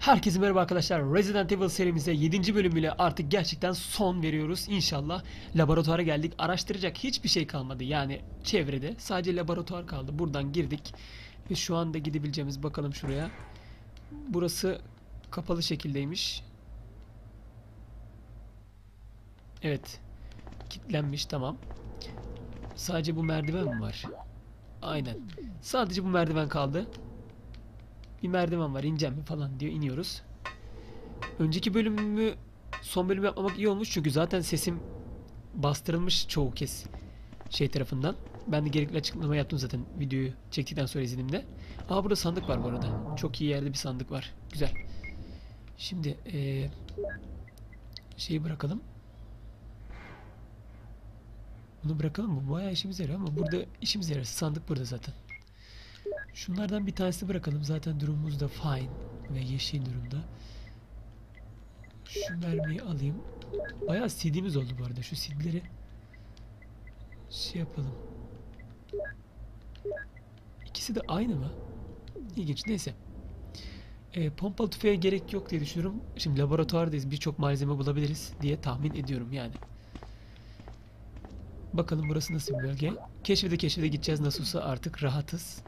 Herkese merhaba arkadaşlar. Resident Evil serimize 7. bölümüyle artık gerçekten son veriyoruz. İnşallah laboratuvara geldik. Araştıracak hiçbir şey kalmadı. Yani çevrede sadece laboratuvar kaldı. Buradan girdik. Ve şu anda gidebileceğimiz bakalım şuraya. Burası kapalı şekildeymiş. Evet. Kilitlenmiş tamam. Sadece bu merdiven mi var? Aynen. Sadece bu merdiven kaldı. Bir merdiven var ineceğim mi falan diyor iniyoruz. Önceki bölümümü son bölüm yapmamak iyi olmuş çünkü zaten sesim bastırılmış çoğu kez şey tarafından. Ben de gerekli açıklama yaptım zaten videoyu çektikten sonra izlenimde. Aa burada sandık var bu arada. Çok iyi yerde bir sandık var. Güzel. Şimdi eee şeyi bırakalım. Bunu bırakalım mı? Bayağı işimize yarıyor ama burada işimize yarar. Sandık burada zaten. Şunlardan bir tanesini bırakalım. Zaten durumumuz da fine ve yeşil durumda. Şu mermiyi alayım. Bayağı CD'miz oldu bu arada. Şu CD'leri şey yapalım. İkisi de aynı mı? İlginç. Neyse. E, pompalı tüfeğe gerek yok diye düşünüyorum. Şimdi laboratuvardayız. Birçok malzeme bulabiliriz diye tahmin ediyorum yani. Bakalım burası nasıl bir bölge. Keşfede keşfede gideceğiz nasılsa artık rahatız.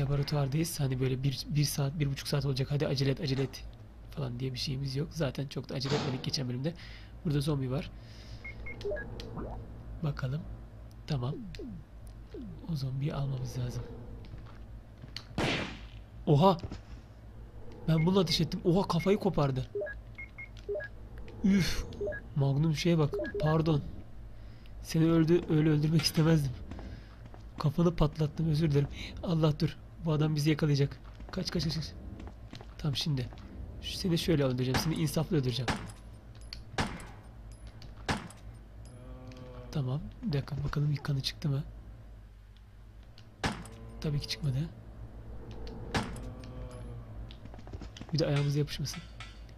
Laboratuvardayız. Hani böyle bir, bir saat, bir buçuk saat olacak. Hadi acele et, acele et falan diye bir şeyimiz yok. Zaten çok da acele etmedik geçen bölümde. Burada zombi var. Bakalım. Tamam. O zombiyi almamız lazım. Oha! Ben bununla ateş ettim. Oha kafayı kopardı. Üf! Magnum şeye bak. Pardon. Seni öldü, öyle öldürmek istemezdim. Kafanı patlattım özür dilerim. Allah dur. Bu adam bizi yakalayacak. Kaç kaç kaç. Tamam şimdi. Seni şöyle öldüreceğim. Seni insaflı öldüreceğim. Tamam. Bir dakika bakalım ilk kanı çıktı mı? Tabii ki çıkmadı. Bir de ayağımıza yapışmasın.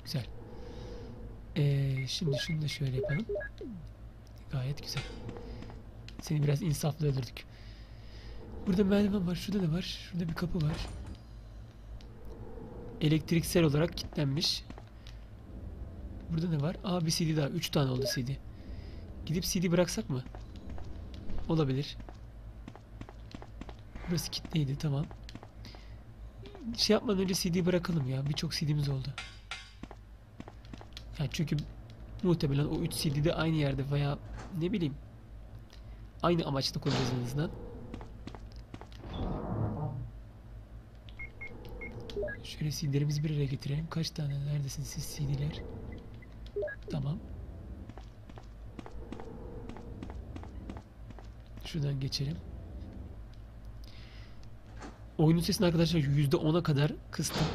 Güzel. Ee, şimdi şunu da şöyle yapalım. Gayet güzel. Seni biraz insaflı öldürdük. Burada merdiven var. Şurada ne var? Şurada bir kapı var. Elektriksel olarak kilitlenmiş. Burada ne var? Aa bir CD daha. 3 tane oldu CD. Gidip CD bıraksak mı? Olabilir. Burası kilitliydi. Tamam. Şey yapmadan önce CD bırakalım ya. Birçok CD'miz oldu. Yani çünkü muhtemelen o 3 CD de aynı yerde veya ne bileyim aynı amaçla kullanacağız en azından. Şöyle CD'lerimizi bir araya getirelim. Kaç tane neredesiniz siz CD'ler? Tamam. Şuradan geçelim. Oyunun sesini arkadaşlar %10'a kadar kıstım.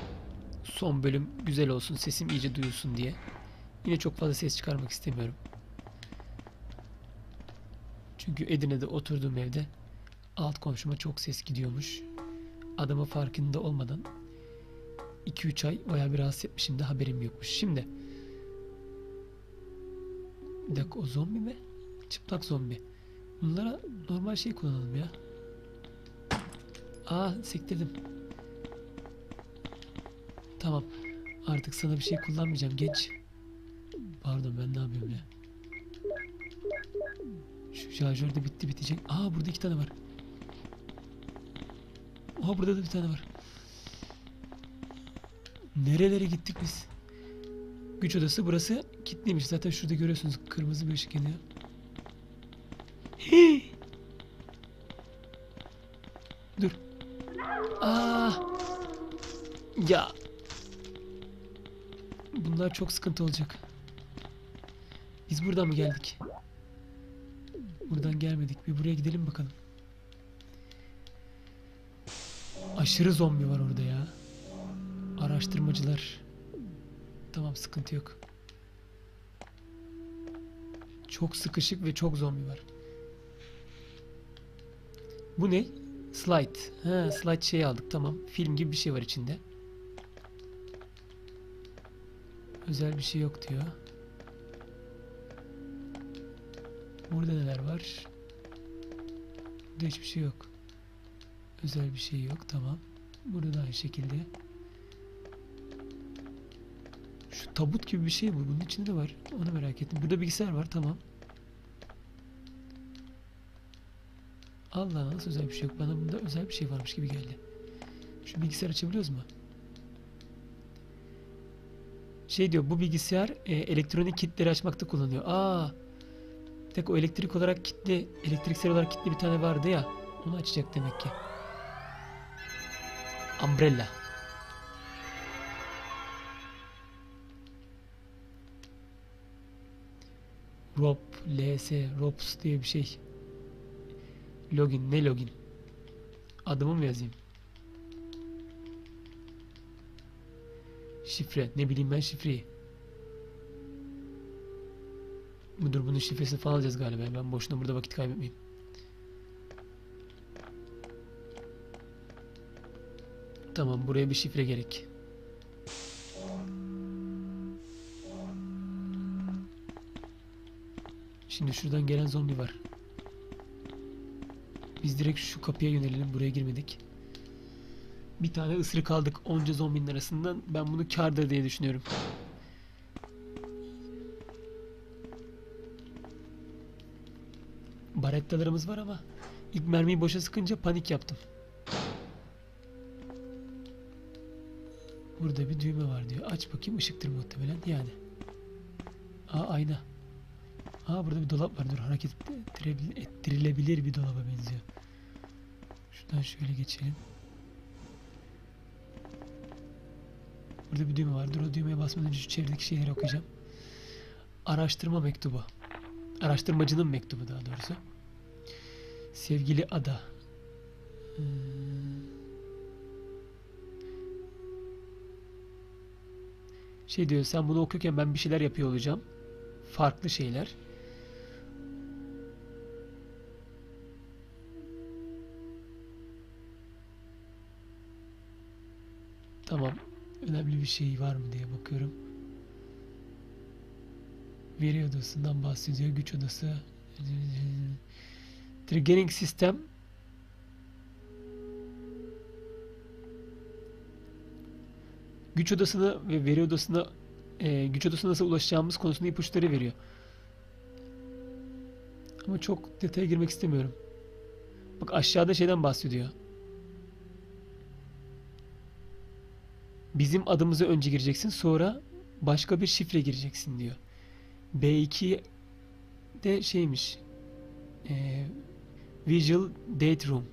Son bölüm güzel olsun, sesim iyice duyulsun diye. Yine çok fazla ses çıkarmak istemiyorum. Çünkü Edirne'de oturduğum evde alt komşuma çok ses gidiyormuş. Adamı farkında olmadan 2-3 ay bayağı bir rahatsız etmişim de haberim yokmuş. Şimdi bir dakika o zombi mi? Çıplak zombi. Bunlara normal şey kullanalım ya. Aa sektirdim. Tamam. Artık sana bir şey kullanmayacağım. Geç. Pardon ben ne yapıyorum ya? Şu şarjör de bitti bitecek. Aa burada iki tane var. Oha burada da bir tane var. Nerelere gittik biz? Güç odası burası kilitliymiş. Zaten şurada görüyorsunuz kırmızı bir ışık yanıyor. Dur. Aa! Ya. Bunlar çok sıkıntı olacak. Biz buradan mı geldik? Buradan gelmedik. Bir buraya gidelim bakalım. Aşırı zombi var orada ya. Araştırmacılar. Tamam sıkıntı yok. Çok sıkışık ve çok zombi var. Bu ne? Slide. Ha, slide şeyi aldık tamam. Film gibi bir şey var içinde. Özel bir şey yok diyor. Burada neler var? Burada hiçbir şey yok. Özel bir şey yok. Tamam. Burada da aynı şekilde. Tabut gibi bir şey bu. Bunun içinde de var. Onu merak ettim. Burada bilgisayar var. Tamam. Allah nasıl özel bir şey yok. Bana bunda özel bir şey varmış gibi geldi. Şu bilgisayar açabiliyoruz mu? Şey diyor bu bilgisayar e, elektronik kilitleri açmakta kullanıyor. Aa. Tek o elektrik olarak kilitli, elektriksel olarak kilitli bir tane vardı ya. Onu açacak demek ki. Umbrella. Rob, LS, Robs diye bir şey. Login, ne login? Adımı mı yazayım? Şifre, ne bileyim ben şifreyi. Müdür bunun şifresini falan alacağız galiba. Ben boşuna burada vakit kaybetmeyeyim. Tamam, buraya bir şifre gerek. Şimdi şuradan gelen zombi var. Biz direkt şu kapıya yönelelim. Buraya girmedik. Bir tane ısırık aldık onca zombinin arasından. Ben bunu kârdır diye düşünüyorum. Barettalarımız var ama ilk mermiyi boşa sıkınca panik yaptım. Burada bir düğme var diyor. Aç bakayım ışıktır muhtemelen yani. Aa ayna. Aa burada bir dolap var. Dur hareket ettirilebilir bir dolaba benziyor. Şuradan şöyle geçelim. Burada bir düğme var. Dur o düğmeye basmadan önce şu çevredeki şeyleri okuyacağım. Araştırma mektubu. Araştırmacının mektubu daha doğrusu. Sevgili Ada. Hmm. Şey diyor sen bunu okurken ben bir şeyler yapıyor olacağım. Farklı şeyler. Tamam. Önemli bir şey var mı diye bakıyorum. Veri odasından bahsediyor. Güç odası. Triggering sistem. Güç odasına ve veri odasına e, güç odasına nasıl ulaşacağımız konusunda ipuçları veriyor. Ama çok detaya girmek istemiyorum. Bak aşağıda şeyden bahsediyor. Bizim adımızı önce gireceksin sonra başka bir şifre gireceksin diyor. B2 de şeymiş. E, Visual Date Room.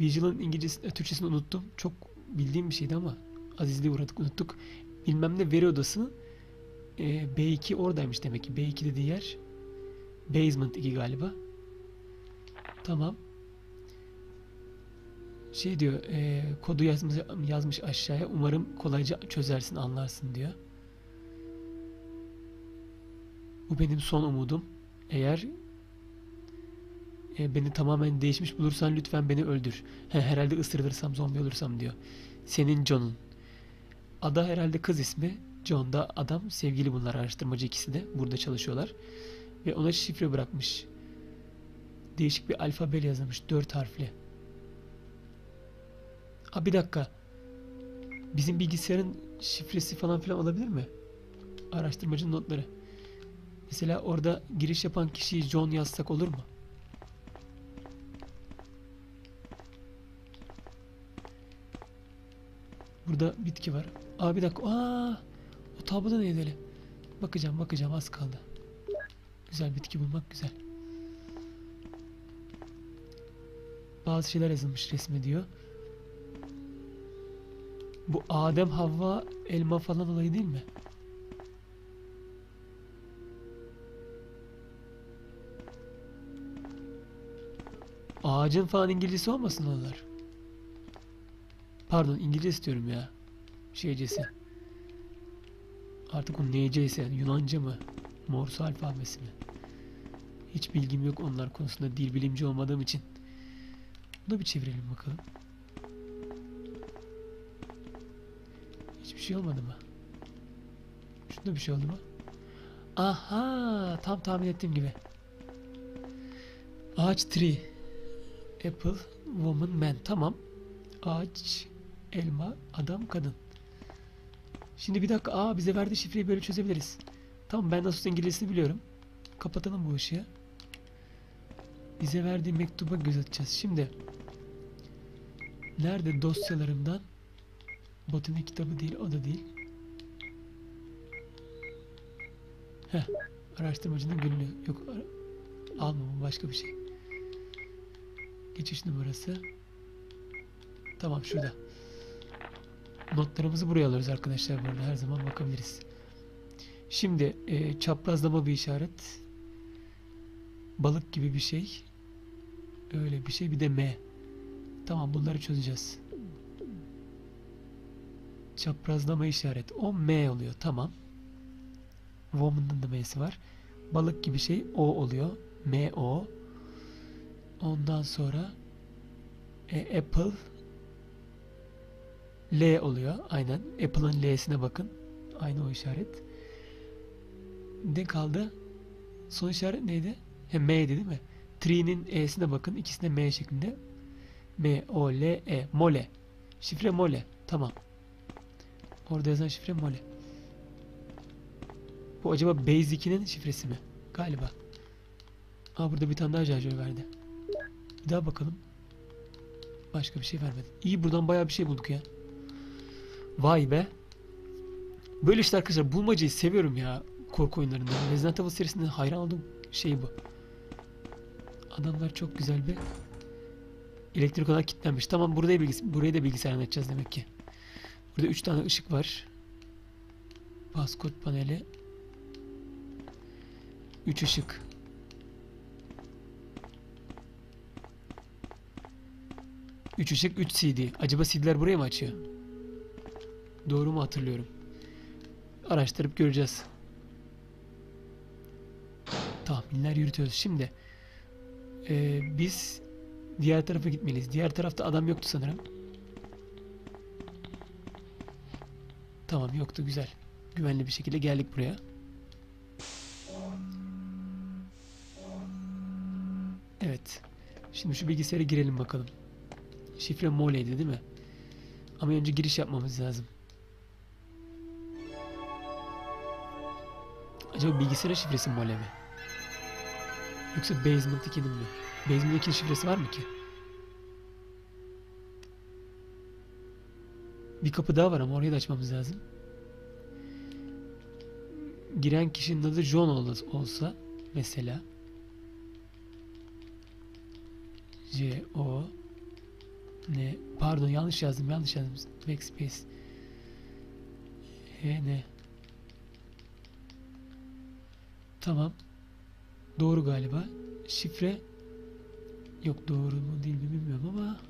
Visual'ın İngilizce, Türkçesini unuttum. Çok bildiğim bir şeydi ama azizliğe uğradık unuttuk. Bilmem ne veri odası e, B2 oradaymış demek ki. B2 dediği yer Basement 2 galiba. Tamam. Şey diyor, e, kodu yazmış, yazmış aşağıya. Umarım kolayca çözersin, anlarsın diyor. Bu benim son umudum. Eğer e, beni tamamen değişmiş bulursan lütfen beni öldür. He, herhalde ısırılırsam zombi olursam diyor. Senin John'un. Ada herhalde kız ismi. John da adam. Sevgili bunlar araştırmacı ikisi de. Burada çalışıyorlar. Ve ona şifre bırakmış. Değişik bir alfabeyle yazılmış. Dört harfli. Aa bir dakika. Bizim bilgisayarın şifresi falan filan olabilir mi? Araştırmacının notları. Mesela orada giriş yapan kişiyi John yazsak olur mu? Burada bitki var. Aa bir dakika. Aa, o tabloda neydi öyle? Bakacağım bakacağım az kaldı. Güzel bitki bulmak güzel. Bazı şeyler yazılmış resme diyor. Bu Adem Havva elma falan olayı değil mi? Ağacın falan İngilizcesi olmasın onlar? Pardon İngilizce istiyorum ya. Şeycesi. Artık o neyceyse yani Yunanca mı? Morse alfabesi mi? Hiç bilgim yok onlar konusunda dil bilimci olmadığım için. Bunu bir çevirelim bakalım. Şey olmadı mı? Şunda bir şey oldu mu? Aha, tam tahmin ettiğim gibi. Ağaç tree. Apple, woman, man. Tamam. Ağaç, elma, adam, kadın. Şimdi bir dakika. Aa bize verdiği şifreyi böyle çözebiliriz. Tamam ben nasıl İngilizcesini biliyorum. Kapatalım bu ışığı. Bize verdiği mektuba göz atacağız. Şimdi nerede dosyalarımdan botanik kitabı değil o değil. Heh, araştırmacının günlüğü. Yok ara- alma bu başka bir şey. Geçiş numarası. Tamam şurada. Notlarımızı buraya alıyoruz arkadaşlar bu arada. Her zaman bakabiliriz. Şimdi e, çaprazlama bir işaret. Balık gibi bir şey. Öyle bir şey. Bir de M. Tamam bunları çözeceğiz. Çaprazlama işaret. O M oluyor. Tamam. Woman'ın da M'si var. Balık gibi şey O oluyor. M O. Ondan sonra e, Apple L oluyor. Aynen. Apple'ın L'sine bakın. Aynı o işaret. Ne kaldı? Son işaret neydi? He, M'ydi değil mi? Tree'nin E'sine bakın. İkisi de M şeklinde. M, O, L, E. Mole. Şifre mole. Tamam. Orada yazan şifre mole. Bu acaba Base 2'nin şifresi mi? Galiba. Aa burada bir tane daha şarjör verdi. Bir daha bakalım. Başka bir şey vermedi. İyi buradan bayağı bir şey bulduk ya. Vay be. Böyle işte arkadaşlar bulmacayı seviyorum ya korku oyunlarında. Resident Evil serisinde hayran olduğum şey bu. Adamlar çok güzel bir elektrik olarak kilitlenmiş. Tamam buraya bilgis buraya da bilgisayar açacağız demek ki. Burada 3 tane ışık var. Passcode paneli. 3 ışık. Üç ışık, 3 CD. Acaba CD'ler buraya mı açıyor? Doğru mu hatırlıyorum? Araştırıp göreceğiz. Tahminler yürütüyoruz. Şimdi e, biz diğer tarafa gitmeliyiz. Diğer tarafta adam yoktu sanırım. Tamam yoktu güzel. Güvenli bir şekilde geldik buraya. Evet. Şimdi şu bilgisayara girelim bakalım. Şifre moleydi değil mi? Ama önce giriş yapmamız lazım. Acaba bilgisayar şifresi mole mi? Yoksa Basement 2'nin mi? Basement 2'nin şifresi var mı ki? Bir kapı daha var ama orayı da açmamız lazım. Giren kişinin adı John ol- olsa mesela C O N pardon yanlış yazdım yanlış yazdım backspace H N Tamam. Doğru galiba. Şifre yok doğru mu değil mi bilmiyorum ama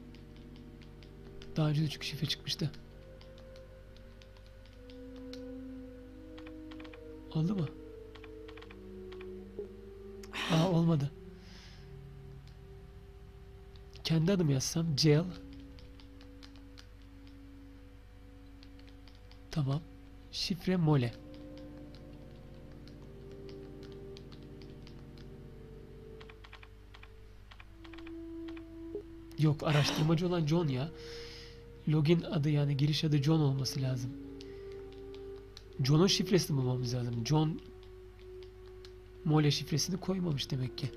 daha önce de çünkü şifre çıkmıştı. Oldu mu? Aa olmadı. Kendi adımı yazsam jail. Tamam. Şifre mole. Yok araştırmacı olan John ya. Login adı yani giriş adı John olması lazım. John'un şifresini bulmamız lazım. John Mole şifresini koymamış demek ki.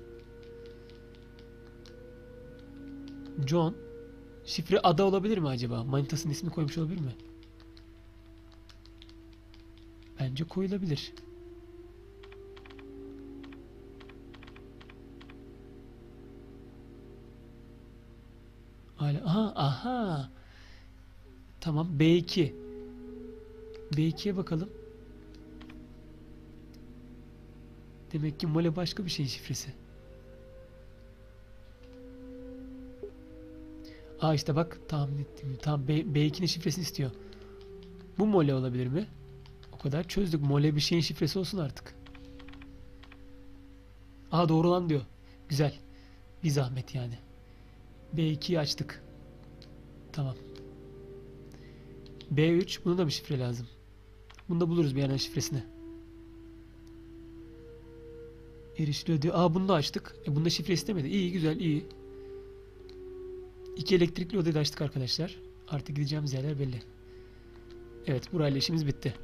John şifre ada olabilir mi acaba? Manitasının ismini koymuş olabilir mi? Bence koyulabilir. Hala aha aha. Tamam B2. B2'ye bakalım. Demek ki mole başka bir şeyin şifresi. Aa işte bak tahmin ettim. Tamam B, B2'nin şifresini istiyor. Bu mole olabilir mi? O kadar çözdük. Mole bir şeyin şifresi olsun artık. Aa doğru lan diyor. Güzel. Bir zahmet yani. B2'yi açtık. Tamam. B3 buna da bir şifre lazım. Bunu da buluruz bir yerden şifresini. Erişiliyor diyor. Aa bunu da açtık. E bunda şifre istemedi. İyi güzel iyi. İki elektrikli odayı da açtık arkadaşlar. Artık gideceğimiz yerler belli. Evet burayla işimiz bitti.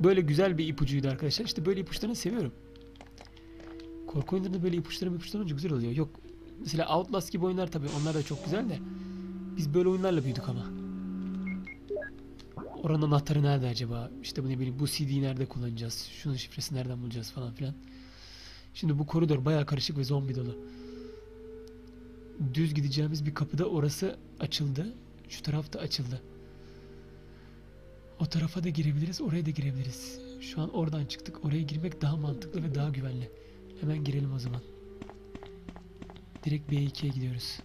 Böyle güzel bir ipucuydu arkadaşlar. İşte böyle ipuçlarını seviyorum. Korku oyunlarında böyle ipuçları ipuçları olunca güzel oluyor. Yok mesela Outlast gibi oyunlar tabii onlar da çok güzel de. Biz böyle oyunlarla büyüdük ama. Oranın anahtarı nerede acaba? İşte bu ne bileyim bu CD'yi nerede kullanacağız? Şunun şifresi nereden bulacağız falan filan. Şimdi bu koridor bayağı karışık ve zombi dolu. Düz gideceğimiz bir kapıda orası açıldı. Şu taraf da açıldı. O tarafa da girebiliriz, oraya da girebiliriz. Şu an oradan çıktık. Oraya girmek daha mantıklı ve daha güvenli. Hemen girelim o zaman. Direkt B2'ye gidiyoruz.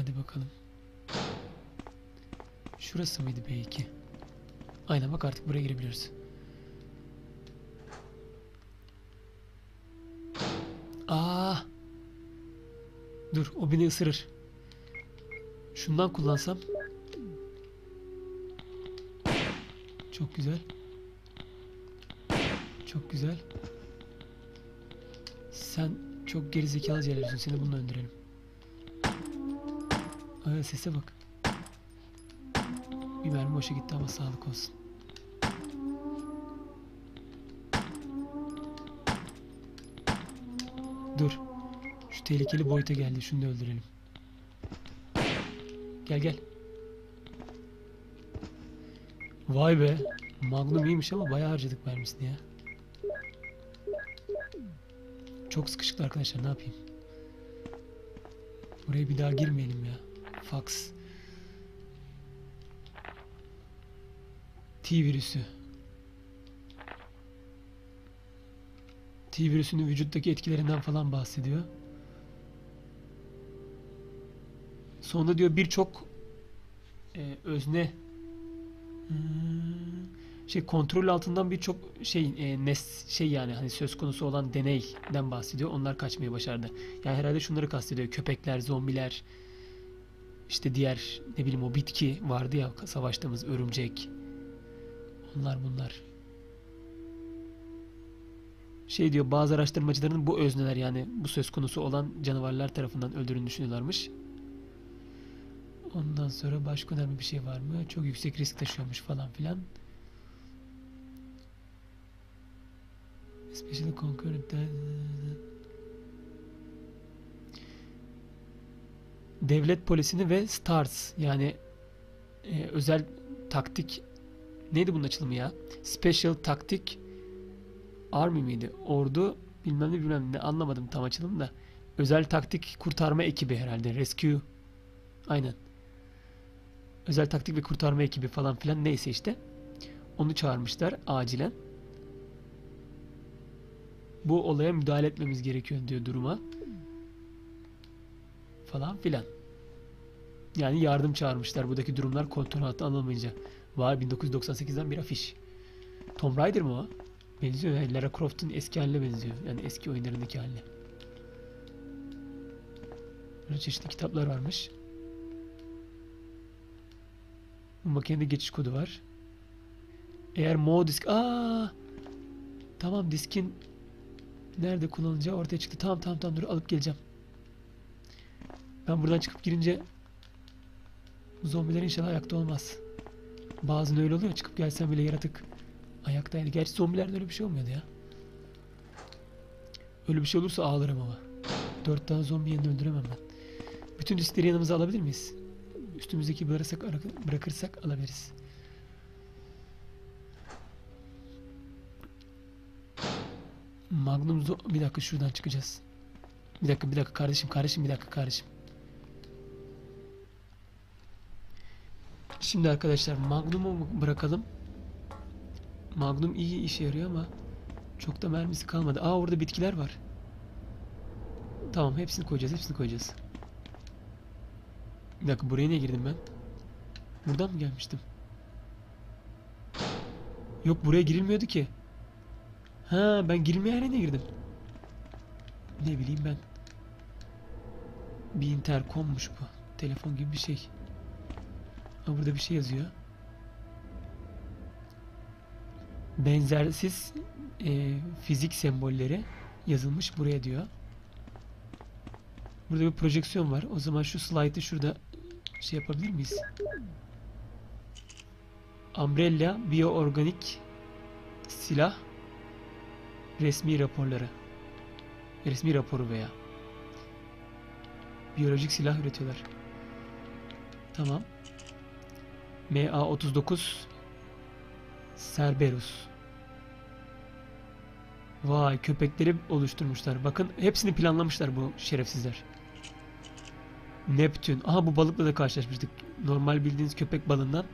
Hadi bakalım. Şurası mıydı B2? Aynen bak artık buraya girebiliyoruz. Aa! Dur o beni ısırır. Şundan kullansam. Çok güzel. Çok güzel. Sen çok gerizekalı geliyorsun. Seni bununla öldürelim. Aa, sese bak. Bir mermi boşa gitti ama sağlık olsun. Dur. Şu tehlikeli boyuta geldi. Şunu da öldürelim. Gel gel. Vay be. Magnum iyiymiş ama bayağı harcadık mermisini ya. Çok sıkışıktı arkadaşlar ne yapayım. Buraya bir daha girmeyelim ya. Fax. T virüsü. T virüsünün vücuttaki etkilerinden falan bahsediyor. Sonunda diyor birçok e, özne hmm, şey kontrol altından birçok şey e, nes şey yani hani söz konusu olan deneyden bahsediyor. Onlar kaçmayı başardı. Yani herhalde şunları kastediyor. Köpekler, zombiler, işte diğer ne bileyim o bitki vardı ya savaştığımız örümcek. Onlar bunlar. Şey diyor bazı araştırmacıların bu özneler yani bu söz konusu olan canavarlar tarafından öldürüldüğünü düşünüyorlarmış. Ondan sonra başka önemli bir şey var mı? Çok yüksek risk taşıyormuş falan filan. Especially concurrent Devlet polisini ve STARS yani e, özel taktik neydi bunun açılımı ya? Special Tactic Army miydi? Ordu bilmem ne bilmem ne anlamadım tam açılımı da. Özel taktik kurtarma ekibi herhalde. Rescue. Aynen. Özel taktik ve kurtarma ekibi falan filan neyse işte. Onu çağırmışlar acilen. Bu olaya müdahale etmemiz gerekiyor diyor duruma. Falan filan. Yani yardım çağırmışlar buradaki durumlar kontrol altına alınmayınca. Var 1998'den bir afiş. Tomb Raider mı o? Benziyor yani Lara Croft'un eski haline benziyor. Yani eski oyunlarındaki haline. Böyle çeşitli kitaplar varmış. Bu makinede geçiş kodu var. Eğer Mo disk... Aa! Tamam diskin nerede kullanılacağı ortaya çıktı. Tamam tamam tamam dur alıp geleceğim. Ben buradan çıkıp girince zombiler inşallah ayakta olmaz. Bazen öyle oluyor. Çıkıp gelsem bile yaratık ayaktaydı. Gerçi zombilerde öyle bir şey olmuyordu ya. Öyle bir şey olursa ağlarım ama. Dört tane zombi yerini öldüremem ben. Bütün riskleri yanımıza alabilir miyiz? Üstümüzdeki bırakırsak, bırakırsak alabiliriz. Magnum bir dakika şuradan çıkacağız. Bir dakika bir dakika kardeşim kardeşim bir dakika kardeşim. Şimdi arkadaşlar Magnum'u bırakalım. Magnum iyi işe yarıyor ama çok da mermisi kalmadı. Aa orada bitkiler var. Tamam hepsini koyacağız hepsini koyacağız. Bir dakika buraya niye girdim ben? Buradan mı gelmiştim? Yok buraya girilmiyordu ki. Ha ben girilmeyen yere niye girdim? Ne bileyim ben. Bir interkommuş bu. Telefon gibi bir şey. Ha burada bir şey yazıyor. Benzersiz e, fizik sembolleri yazılmış buraya diyor. Burada bir projeksiyon var. O zaman şu slide'ı şurada şey yapabilir miyiz? Umbrella bioorganik silah resmi raporları. Resmi raporu veya biyolojik silah üretiyorlar. Tamam. MA39 Cerberus. Vay köpekleri oluşturmuşlar. Bakın hepsini planlamışlar bu şerefsizler. Neptün. Aha bu balıkla da karşılaşmıştık. Normal bildiğiniz köpek balığından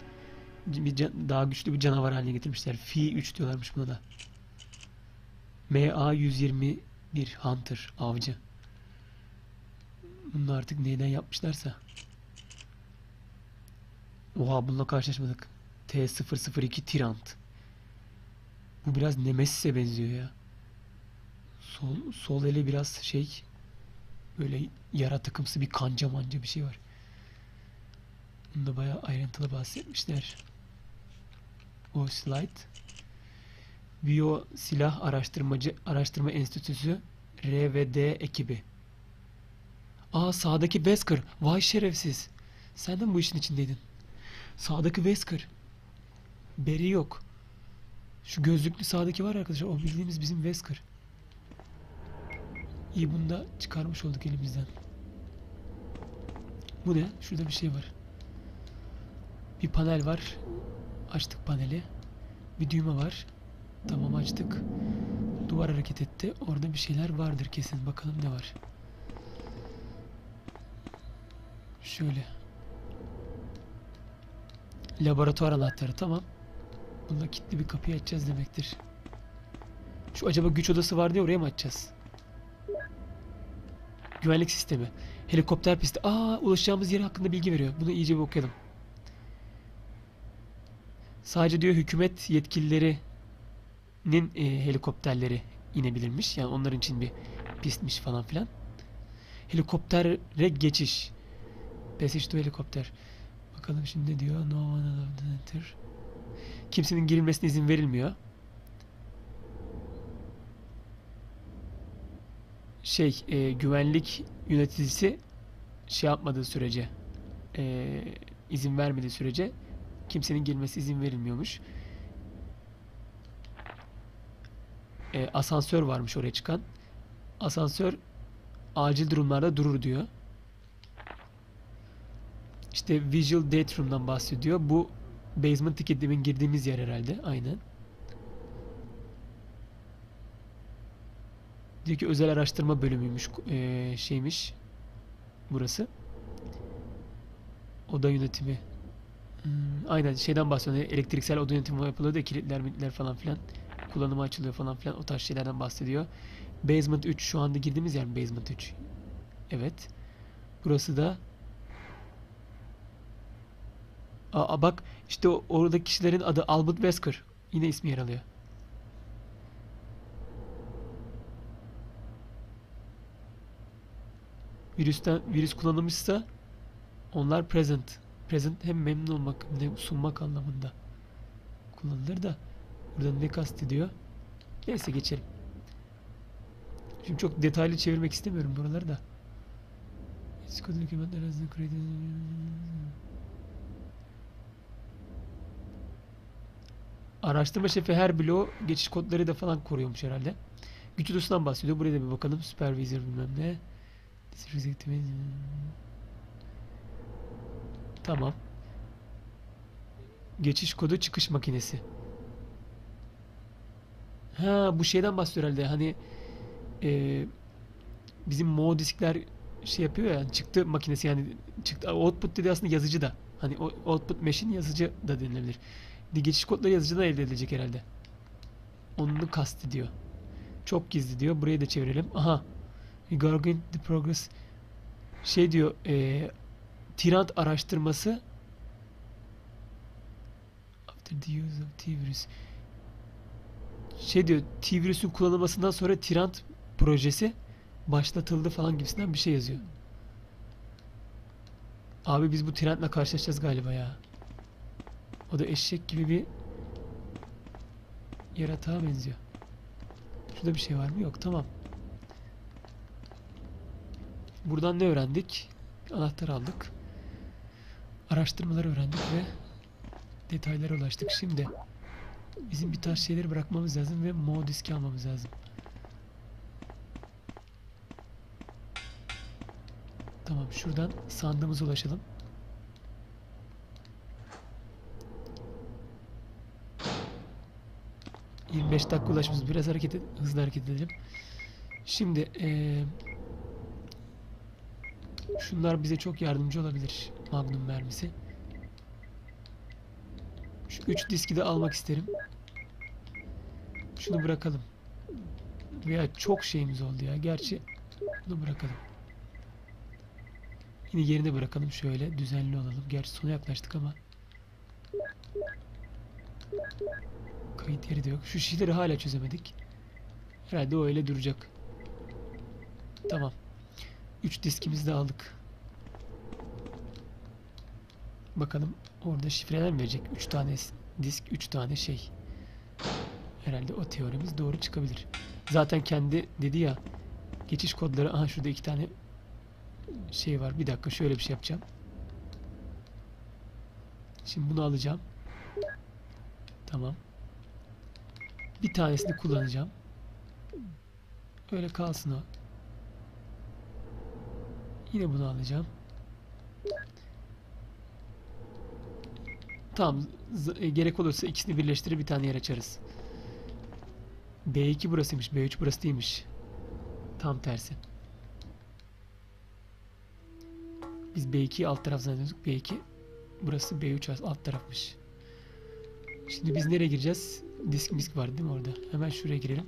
bir can- daha güçlü bir canavar haline getirmişler. Fi 3 diyorlarmış buna da. MA 121 Hunter avcı. Bunu artık neyden yapmışlarsa. Oha bununla karşılaşmadık. T002 Tirant. Bu biraz Nemesis'e benziyor ya. Sol, sol eli biraz şey böyle yaratıkımsı bir kanca manca bir şey var. Bunda bayağı ayrıntılı bahsetmişler. O slide. Biyo Silah Araştırmacı Araştırma Enstitüsü RVD ekibi. Aa sağdaki Wesker. Vay şerefsiz. Sen de mi bu işin içindeydin? Sağdaki Wesker. Beri yok. Şu gözlüklü sağdaki var arkadaşlar. O bildiğimiz bizim Wesker. İyi bunu da çıkarmış olduk elimizden. Bu ne? Şurada bir şey var. Bir panel var. Açtık paneli. Bir düğme var. Tamam açtık. Duvar hareket etti. Orada bir şeyler vardır kesin. Bakalım ne var. Şöyle. Laboratuvar anahtarı tamam. Bunda kilitli bir kapıyı açacağız demektir. Şu acaba güç odası var diye oraya mı açacağız? Güvenlik sistemi. Helikopter pisti. Aa ulaşacağımız yeri hakkında bilgi veriyor. Bunu iyice bir okuyalım. Sadece diyor hükümet yetkililerinin e, helikopterleri inebilirmiş. Yani onların için bir pistmiş falan filan. Helikoptere geçiş. Passage to helikopter. Bakalım şimdi diyor? No one allowed to enter. Kimsenin girilmesine izin verilmiyor. Şey, e, güvenlik yöneticisi şey yapmadığı sürece, e, izin vermediği sürece kimsenin girmesi izin verilmiyormuş. E, asansör varmış oraya çıkan. Asansör acil durumlarda durur diyor. İşte Visual Date Room'dan bahsediyor. Bu Basement demin girdiğimiz yer herhalde. Aynen. Diyor ki özel araştırma bölümüymüş. eee, şeymiş. Burası. Oda yönetimi. Hmm, aynen şeyden bahsediyor. Elektriksel oda yönetimi yapılıyor da kilitler, militler falan filan. Kullanıma açılıyor falan filan. O tarz şeylerden bahsediyor. Basement 3 şu anda girdiğimiz yer mi Basement 3? Evet. Burası da Aa, bak işte oradaki kişilerin adı Albert Wesker. Yine ismi yer alıyor. Virüsten virüs kullanılmışsa onlar present. Present hem memnun olmak hem de sunmak anlamında kullanılır da burada ne kastediyor? Neyse geçelim. Şimdi çok detaylı çevirmek istemiyorum buraları da. It's good document that Araştırma şefi her bloğu geçiş kodları da falan koruyormuş herhalde. Güç odasından bahsediyor. Buraya da bir bakalım. Supervisor bilmem ne. Tamam. Geçiş kodu çıkış makinesi. Ha bu şeyden bahsediyor herhalde. Hani e, bizim Mo diskler şey yapıyor ya çıktı makinesi yani çıktı output dedi aslında yazıcı da. Hani output machine yazıcı da denilebilir. Bir geçiş kodları yazıcıdan elde edilecek herhalde. Onu kastediyor. Çok gizli diyor. Burayı da çevirelim. Aha. Regarding the progress şey diyor e, Tirant araştırması after the use of T-virus şey diyor T-virüsün kullanılmasından sonra Tirant projesi başlatıldı falan gibisinden bir şey yazıyor. Abi biz bu Tirant'la karşılaşacağız galiba ya. O da eşek gibi bir yaratığa benziyor. Şurada bir şey var mı? Yok tamam. Buradan ne öğrendik? Anahtar aldık. Araştırmaları öğrendik ve detaylara ulaştık. Şimdi bizim bir tarz şeyleri bırakmamız lazım ve Mo diski almamız lazım. Tamam şuradan sandığımıza ulaşalım. ...25 dakika ulaşmışız. Biraz hareket et, hızlı hareket edelim. Şimdi eee, şunlar bize çok yardımcı olabilir. Magnum mermisi. Şu 3 diski de almak isterim. Şunu bırakalım. Veya çok şeyimiz oldu ya. Gerçi bunu bırakalım. Yine yerine bırakalım şöyle düzenli olalım. Gerçi sona yaklaştık ama. Kayıt yeri de yok. Şu şişeleri hala çözemedik. Herhalde o öyle duracak. Tamam. 3 diskimizi de aldık. Bakalım orada şifreler mi verecek? 3 tane disk, 3 tane şey. Herhalde o teorimiz doğru çıkabilir. Zaten kendi dedi ya geçiş kodları aha şurada iki tane şey var. Bir dakika şöyle bir şey yapacağım. Şimdi bunu alacağım. Tamam. Bir tanesini kullanacağım. Öyle kalsın o. Yine bunu alacağım. Tamam. e, gerek olursa ikisini birleştirip bir tane yer açarız. B2 burasıymış. B3 burası değilmiş. Tam tersi. Biz B2'yi alt taraf zannediyorduk. B2 burası B3 as- alt tarafmış. Şimdi biz nereye gireceğiz? Disk misk var değil mi orada? Hemen şuraya girelim.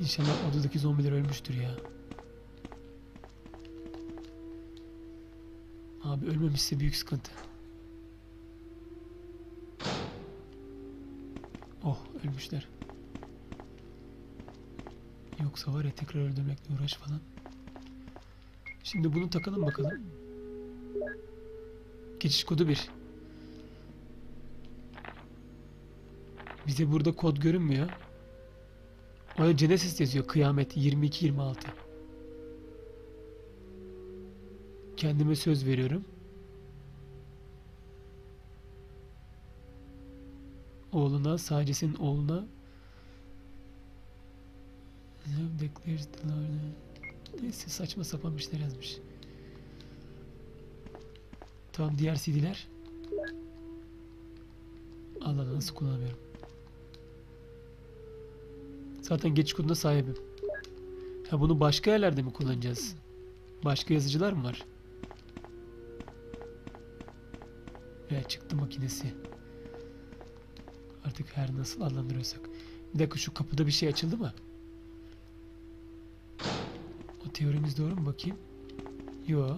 İnşallah odadaki zombiler ölmüştür ya. Abi ölmemişse büyük sıkıntı. Oh ölmüşler. Yoksa var ya tekrar öldürmekle uğraş falan. Şimdi bunu takalım bakalım. Geçiş kodu 1. Bize burada kod görünmüyor. Orada Genesis yazıyor. Kıyamet 22-26. Kendime söz veriyorum. Oğluna, sadece senin oğluna. Neyse saçma sapan bir şeyler yazmış. Tamam diğer CD'ler. Allah nasıl kullanamıyorum. Zaten geçiş koduna sahibim. Ha bunu başka yerlerde mi kullanacağız? Başka yazıcılar mı var? Veya çıktı makinesi. Artık her nasıl adlandırıyorsak. Bir dakika şu kapıda bir şey açıldı mı? O teorimiz doğru mu bakayım? Yo.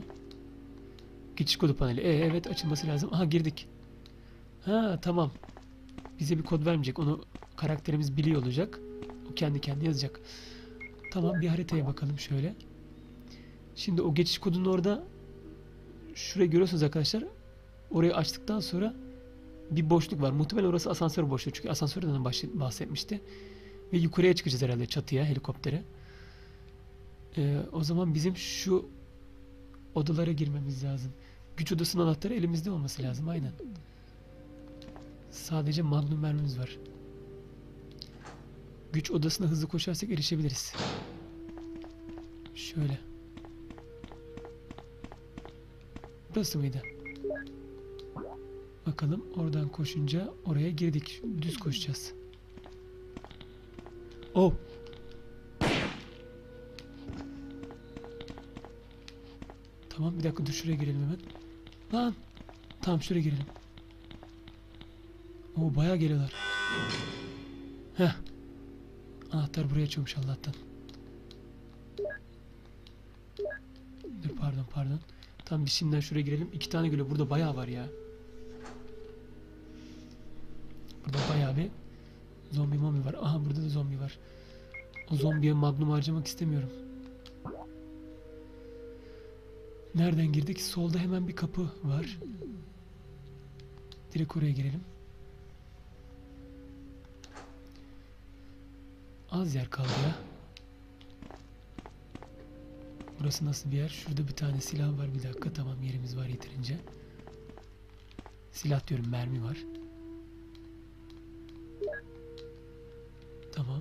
Geçiş kodu paneli. E, evet açılması lazım. Aha girdik. Ha tamam. Bize bir kod vermeyecek. Onu karakterimiz biliyor olacak. O kendi kendine yazacak. Tamam bir haritaya bakalım şöyle. Şimdi o geçiş kodunun orada şurayı görüyorsunuz arkadaşlar. Orayı açtıktan sonra bir boşluk var. Muhtemelen orası asansör boşluğu. Çünkü asansörden bahs- bahsetmişti. Ve yukarıya çıkacağız herhalde çatıya, helikoptere. Ee, o zaman bizim şu odalara girmemiz lazım. Güç odasının anahtarı elimizde olması lazım. Aynen. Sadece magnum mermimiz var. Güç odasına hızlı koşarsak erişebiliriz. Şöyle. Burası mıydı? Bakalım oradan koşunca oraya girdik. Düz koşacağız. Oh. Tamam bir dakika dur şuraya girelim hemen. Lan. Tamam şuraya girelim. Oo bayağı geliyorlar. Heh. Anahtar buraya açıyormuş Allah'tan. Dur pardon pardon. Tamam biz şimdiden şuraya girelim. İki tane geliyor. Burada bayağı var ya. Burada bayağı bir zombi mombi var. Aha burada da zombi var. O zombiye magnum harcamak istemiyorum. Nereden girdik? Solda hemen bir kapı var. Direkt oraya girelim. Az yer kaldı ya. Burası nasıl bir yer? Şurada bir tane silah var. Bir dakika tamam yerimiz var yeterince. Silah diyorum mermi var. Tamam.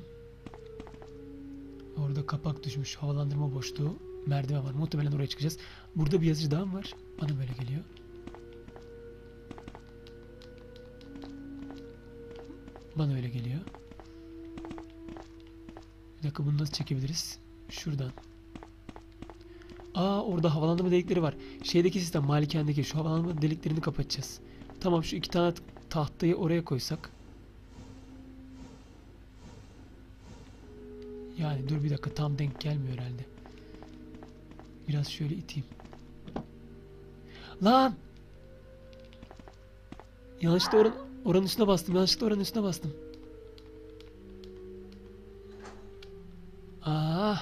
Orada kapak düşmüş. Havalandırma boşluğu. Merdiven var. Muhtemelen oraya çıkacağız. Burada bir yazıcı daha mı var? Bana böyle geliyor. Bana öyle geliyor. Bir dakika bunu nasıl çekebiliriz? Şuradan. Aa orada havalandırma delikleri var. Şeydeki sistem malikendeki şu havalandırma deliklerini kapatacağız. Tamam şu iki tane tahtayı oraya koysak. Yani dur bir dakika tam denk gelmiyor herhalde. Biraz şöyle iteyim. Lan! Yanlışlıkla oran, oranın üstüne bastım. Yanlışlıkla oranın üstüne bastım. Aa!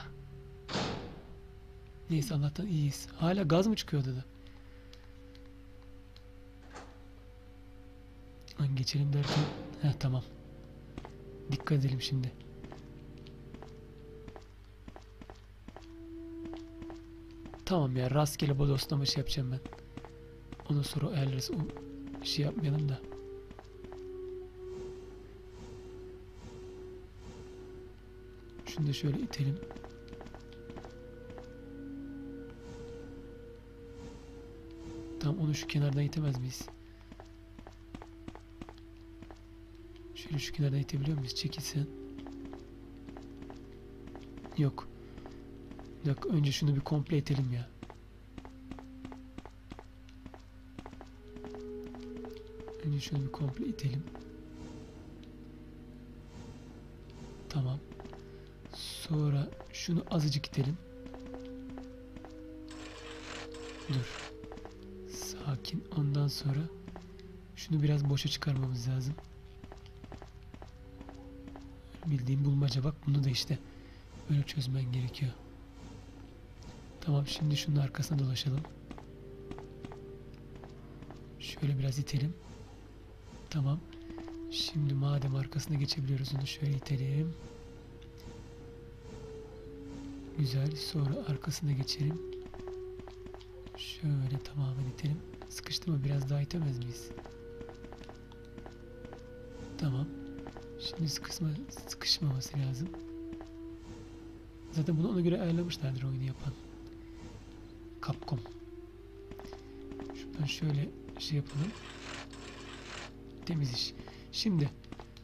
Neyse Allah'tan iyiyiz. Hala gaz mı çıkıyor odada? Lan geçelim derken. Heh tamam. Dikkat edelim şimdi. Tamam ya rastgele bodoslama şey yapacağım ben. Onu sonra ayarlarız. O şey yapmayalım da. Şunu da şöyle itelim. Tamam onu şu kenardan itemez miyiz? Şöyle şu kenardan itebiliyor muyuz? Çekilsen. Yok. Bir önce şunu bir komple itelim ya. Önce şunu bir komple itelim. Tamam. Sonra şunu azıcık itelim. Dur. Sakin. Ondan sonra şunu biraz boşa çıkarmamız lazım. Bildiğim bulmaca bak bunu da işte böyle çözmen gerekiyor. Tamam şimdi şunun arkasına dolaşalım. Şöyle biraz itelim. Tamam. Şimdi madem arkasına geçebiliyoruz onu şöyle itelim. Güzel. Sonra arkasına geçelim. Şöyle tamamen itelim. Sıkıştı mı biraz daha itemez miyiz? Tamam. Şimdi sıkışma, sıkışmaması lazım. Zaten bunu ona göre ayarlamışlardır oyunu yapan. Capcom. Şuradan şöyle şey yapalım. Temiz iş. Şimdi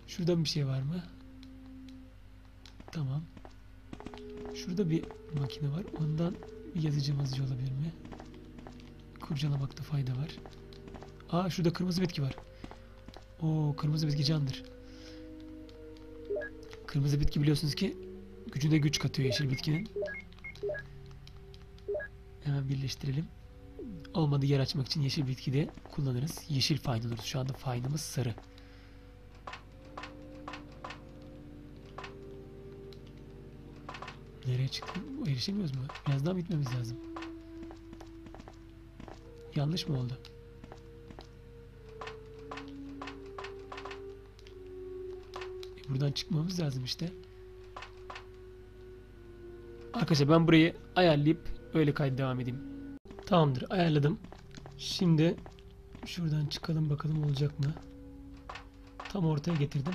şuradan bir şey var mı? Tamam. Şurada bir makine var. Ondan bir yazıcı mazıcı olabilir mi? Kurcalamakta fayda var. Aa şurada kırmızı bitki var. Oo kırmızı bitki candır. Kırmızı bitki biliyorsunuz ki gücüne güç katıyor yeşil bitkinin. Hemen birleştirelim. Olmadı yer açmak için yeşil bitki de kullanırız. Yeşil fine oluruz. Şu anda fine'ımız sarı. Nereye çıktı? Erişemiyoruz mu? Biraz daha mı gitmemiz lazım? Yanlış mı oldu? E buradan çıkmamız lazım işte. Arkadaşlar ben burayı ayarlayıp öyle kaydı devam edeyim. Tamamdır ayarladım. Şimdi şuradan çıkalım bakalım olacak mı? Tam ortaya getirdim.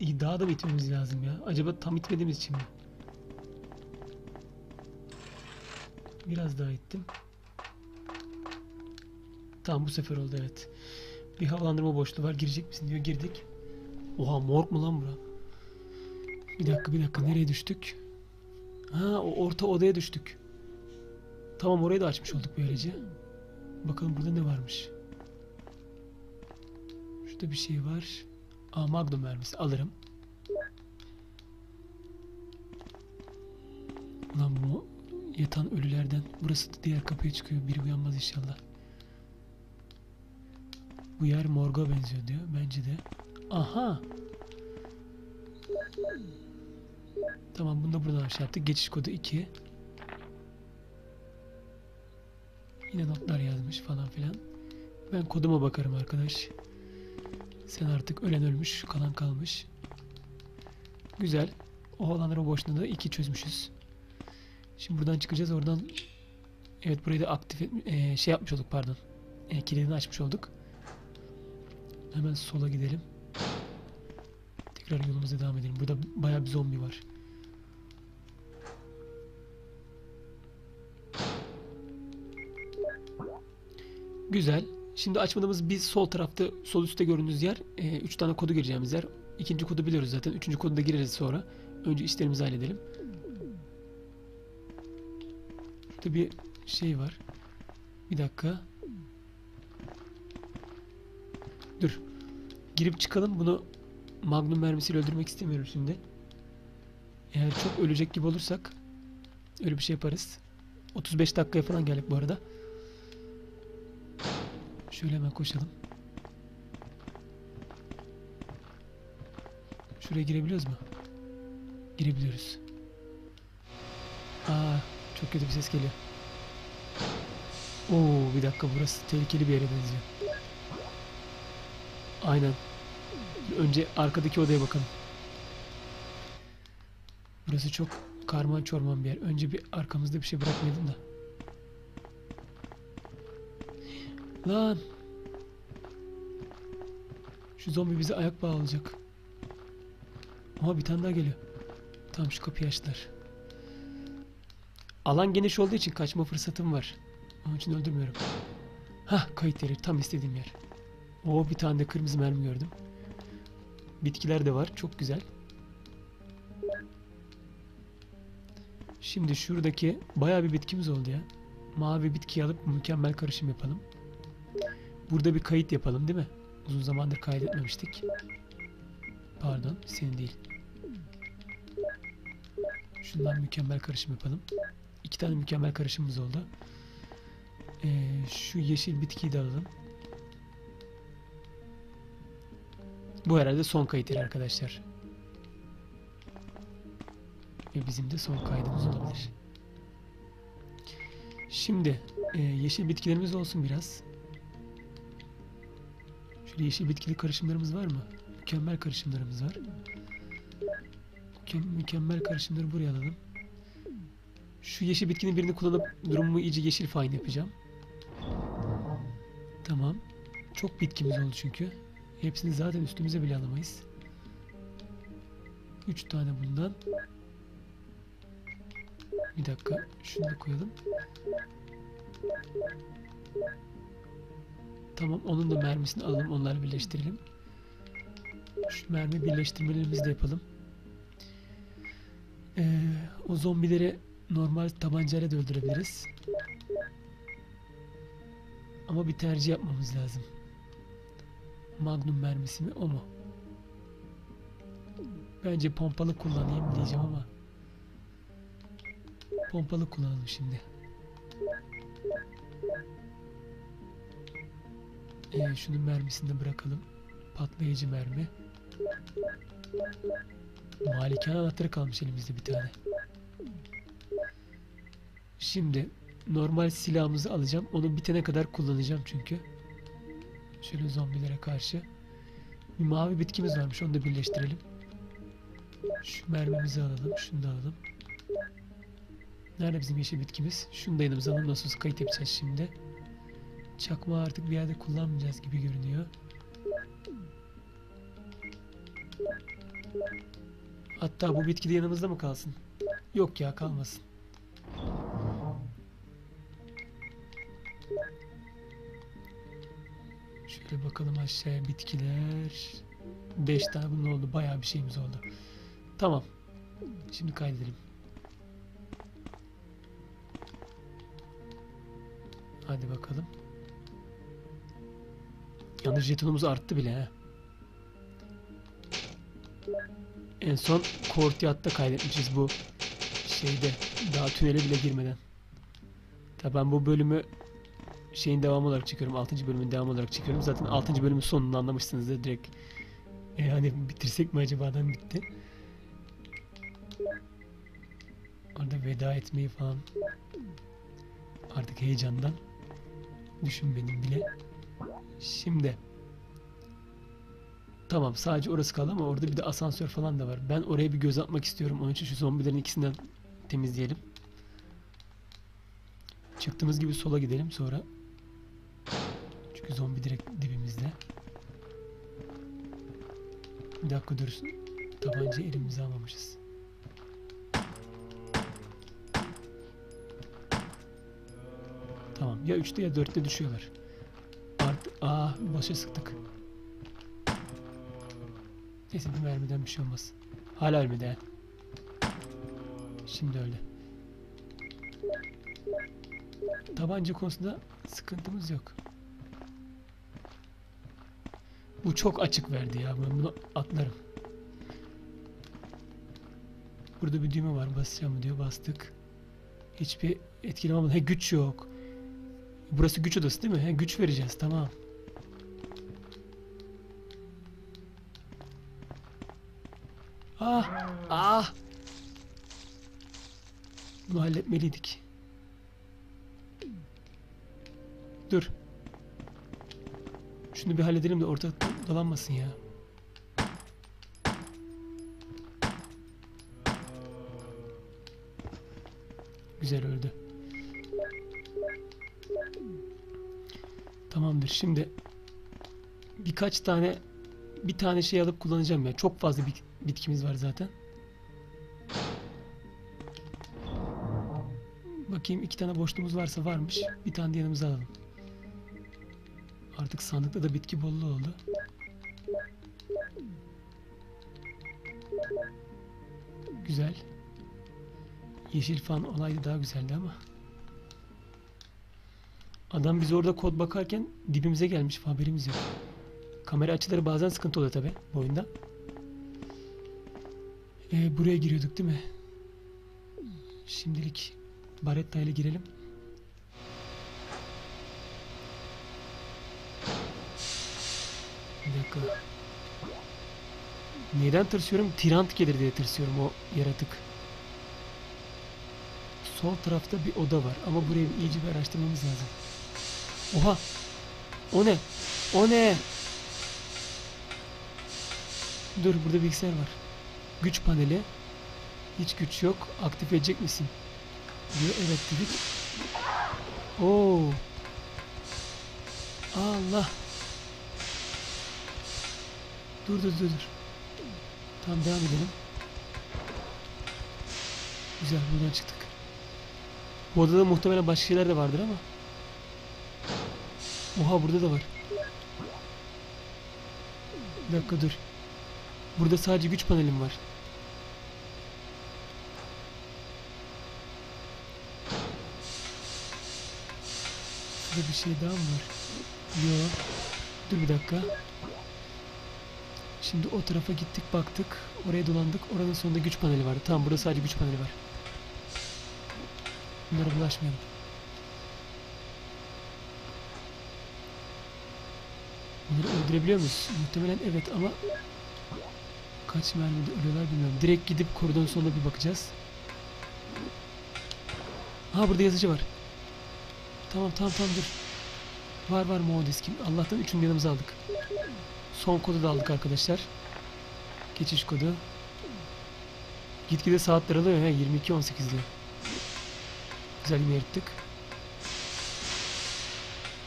İyi, daha da bitmemiz lazım ya. Acaba tam bitmediğimiz için mi? Biraz daha ittim. Tamam bu sefer oldu evet. Bir havalandırma boşluğu var. Girecek misin diyor. Girdik. Oha morg mu lan bura? Bir dakika bir dakika. Nereye düştük? Ha o orta odaya düştük. Tamam orayı da açmış olduk böylece. Bakalım burada ne varmış. Şurada bir şey var. Aa magnum mermisi alırım. Lan bu yatan ölülerden burası da diğer kapıya çıkıyor. Biri uyanmaz inşallah. Bu yer morga benziyor diyor. Bence de. Aha. Tamam bunu da buradan şey yaptık. Geçiş kodu 2. Yine notlar yazmış falan filan. Ben koduma bakarım arkadaş. Sen artık ölen ölmüş, kalan kalmış. Güzel. O alanlar o boşluğunda da iki çözmüşüz. Şimdi buradan çıkacağız. Oradan evet burayı da aktif et, e, şey yapmış olduk pardon. E, kilidini açmış olduk. Hemen sola gidelim. Tekrar yolumuza devam edelim. Burada bayağı bir zombi var. Güzel. Şimdi açmadığımız bir sol tarafta sol üstte gördüğünüz yer 3 tane kodu gireceğimiz yer. İkinci kodu biliyoruz zaten. Üçüncü kodu da gireriz sonra. Önce işlerimizi halledelim. Şurada bir şey var. Bir dakika. Dur. Girip çıkalım. Bunu Magnum mermisiyle öldürmek istemiyorum şimdi. Eğer çok ölecek gibi olursak öyle bir şey yaparız. 35 dakikaya falan geldik bu arada. Şöyle hemen koşalım. Şuraya girebiliyoruz mu? Girebiliyoruz. Aa, çok kötü bir ses geliyor. Oo, bir dakika burası tehlikeli bir yere benziyor. Aynen. Önce arkadaki odaya bakalım. Burası çok karman çorman bir yer. Önce bir arkamızda bir şey bırakmayalım da. Lan. Şu zombi bize ayak bağlayacak. Ama bir tane daha geliyor. Tamam şu kapıyı açtılar. Alan geniş olduğu için kaçma fırsatım var. Onun için öldürmüyorum. Hah kayıt yeri tam istediğim yer. Oo bir tane de kırmızı mermi gördüm. Bitkiler de var. Çok güzel. Şimdi şuradaki bayağı bir bitkimiz oldu ya. Mavi bitkiyi alıp mükemmel karışım yapalım. Burada bir kayıt yapalım değil mi? Uzun zamandır kaydetmemiştik. Pardon, senin değil. Şundan mükemmel karışım yapalım. İki tane mükemmel karışımımız oldu. Ee, şu yeşil bitkiyi de alalım. Bu herhalde son kayıt yeri arkadaşlar. Ve bizim de son kaydımız olabilir. Şimdi e, yeşil bitkilerimiz olsun biraz. Şöyle yeşil bitkili karışımlarımız var mı? Mükemmel karışımlarımız var. Mükemmel, karışımları buraya alalım. Şu yeşil bitkinin birini kullanıp durumumu iyice yeşil fain yapacağım. Tamam. Çok bitkimiz oldu çünkü. Hepsini zaten üstümüze bile alamayız. 3 tane bundan. Bir dakika. Şunu da koyalım. Tamam onun da mermisini alalım. Onları birleştirelim. Şu mermi birleştirmelerimizi de yapalım. Ee, o zombileri normal tabancayla da öldürebiliriz. Ama bir tercih yapmamız lazım. Magnum mermisi mi o mu? Bence pompalı kullanayım diyeceğim ama pompalı kullanalım şimdi. Ee, şunun mermisini de bırakalım. Patlayıcı mermi. Malikane anahtarı kalmış elimizde bir tane. Şimdi normal silahımızı alacağım. Onu bitene kadar kullanacağım çünkü. Şöyle zombilere karşı. Bir mavi bitkimiz varmış. Onu da birleştirelim. Şu mermimizi alalım. Şunu da alalım. Nerede bizim yeşil bitkimiz? Şunu da yanımıza alalım. Nasıl kayıt yapacağız şimdi. Çakma artık bir yerde kullanmayacağız gibi görünüyor. Hatta bu bitki de yanımızda mı kalsın? Yok ya kalmasın. Şöyle bakalım aşağıya bitkiler. 5 tane bunun oldu. Bayağı bir şeyimiz oldu. Tamam. Şimdi kaydedelim. Hadi bakalım. Yalnız jetonumuz arttı bile ha. En son Courtyard'da kaydetmişiz bu şeyde. Daha tünele bile girmeden. Tabi ben bu bölümü şeyin devamı olarak çekiyorum. 6. bölümün devamı olarak çekiyorum. Zaten 6. bölümün sonunu anlamışsınızdır direkt. E, hani bitirsek mi acaba bitti. Orada veda etmeyi falan artık heyecandan düşün benim bile. Şimdi Tamam sadece orası kaldı ama orada bir de asansör falan da var. Ben oraya bir göz atmak istiyorum. Onun için şu zombilerin ikisinden temizleyelim. Çıktığımız gibi sola gidelim sonra. Çünkü zombi direkt dibimizde. Bir dakika dursun. Tabanca elimize almamışız. Tamam. Ya 3'te ya 4'te düşüyorlar. Art Aa başa sıktık. Neyse bir mermiden bir şey olmaz. Hala ölmedi. Şimdi öldü. Tabanca konusunda sıkıntımız yok. Bu çok açık verdi ya. Ben bunu atlarım. Burada bir düğme var. Basacağım diyor. Bastık. Hiçbir etkileme olmadı. He güç yok. Burası güç odası değil mi? He güç vereceğiz. Tamam. Ah! Ah! Bunu halletmeliydik. Dur. Şunu bir halledelim de ortak dolanmasın ya. Güzel öldü. Tamamdır. Şimdi birkaç tane bir tane şey alıp kullanacağım ya. Çok fazla bit- bitkimiz var zaten. Bakayım iki tane boşluğumuz varsa varmış. Bir tane yanımıza alalım. Artık sandıkta da bitki bolluğu oldu. Güzel. Yeşil falan olaydı daha güzeldi ama. Adam biz orada kod bakarken dibimize gelmiş haberimiz yok. Kamera açıları bazen sıkıntı oluyor tabi bu oyunda. Ee, buraya giriyorduk değil mi? Şimdilik Baretta ile girelim. Bir dakika. Neden tırsıyorum? Tirant gelir diye tırsıyorum o yaratık. Sol tarafta bir oda var ama burayı iyice bir araştırmamız lazım. Oha! O ne? O ne? Dur burada bilgisayar var. Güç paneli. Hiç güç yok. Aktif edecek misin? Diyor evet dedik. Oo. Allah. Dur dur dur dur. Tamam devam edelim. Güzel buradan çıktık. Bu odada muhtemelen başka şeyler de vardır ama. Oha burada da var. Bir dakika dur. Burada sadece güç panelim var. Burada bir şey daha mı var? Yok. Dur bir dakika. Şimdi o tarafa gittik baktık. Oraya dolandık. Oranın sonunda güç paneli vardı. Tamam burada sadece güç paneli var. Bunlara bulaşmayalım. Bunları öldürebiliyor muyuz? Muhtemelen evet ama kaç mermide ölüyorlar bilmiyorum. Direkt gidip koridorun sonuna bir bakacağız. Ha burada yazıcı var. Tamam tamam tamam dur. Var var Mo diskim. Allah'tan üçünü yanımıza aldık. Son kodu da aldık arkadaşlar. Geçiş kodu. Gitgide saatler alıyor. He, 22.18 diyor. Güzel yine yırttık.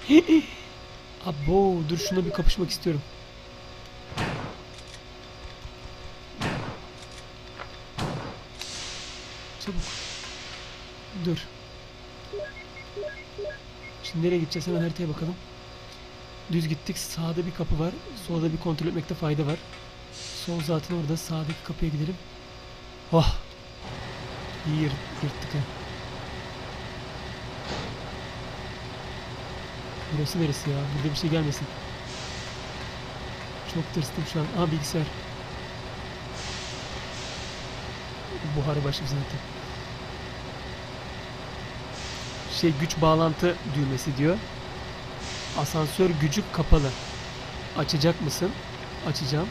Abo dur şuna bir kapışmak istiyorum. Çabuk. Dur. Şimdi nereye gideceğiz hemen haritaya bakalım. Düz gittik. Sağda bir kapı var. Solda bir kontrol etmekte fayda var. Sol zaten orada. Sağdaki kapıya gidelim. Oh. İyi yırt, yırttık ha. Burası neresi ya? Burada bir şey gelmesin. Çok tırstım şu an. Aa bilgisayar. Buharı başım zaten. Şey güç bağlantı düğmesi diyor. Asansör gücü kapalı. Açacak mısın? Açacağım.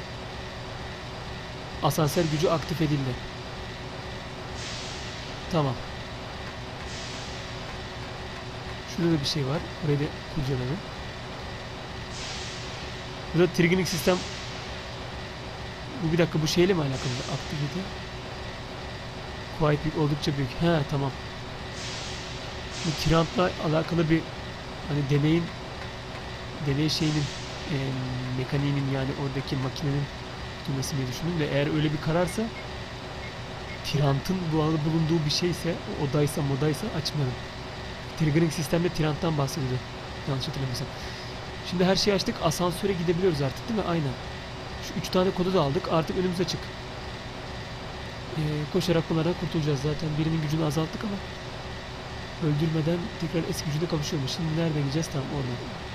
Asansör gücü aktif edildi. Tamam. Şurada da bir şey var. Orayı da kurcalayalım. Burada triggerling sistem Bu bir dakika bu şeyle mi alakalı? Aktivite. Quiet Peak oldukça büyük. He tamam. Bu Tirant'la alakalı bir hani deneyin deney şeyinin e, mekaniğinin yani oradaki makinenin tutulması diye düşündüm de eğer öyle bir kararsa Tirant'ın bulunduğu bir şeyse odaysa modaysa açmayalım. Triggering sistemde Tirant'tan bahsediyordu. Yanlış hatırlamıyorsam. Şimdi her şeyi açtık. Asansöre gidebiliyoruz artık değil mi? Aynen. Şu üç tane kodu da aldık. Artık önümüz açık. Ee, koşarak bunlardan kurtulacağız zaten. Birinin gücünü azalttık ama öldürmeden tekrar eski gücüne kavuşuyormuş. Şimdi nereden gideceğiz? Tamam oradan.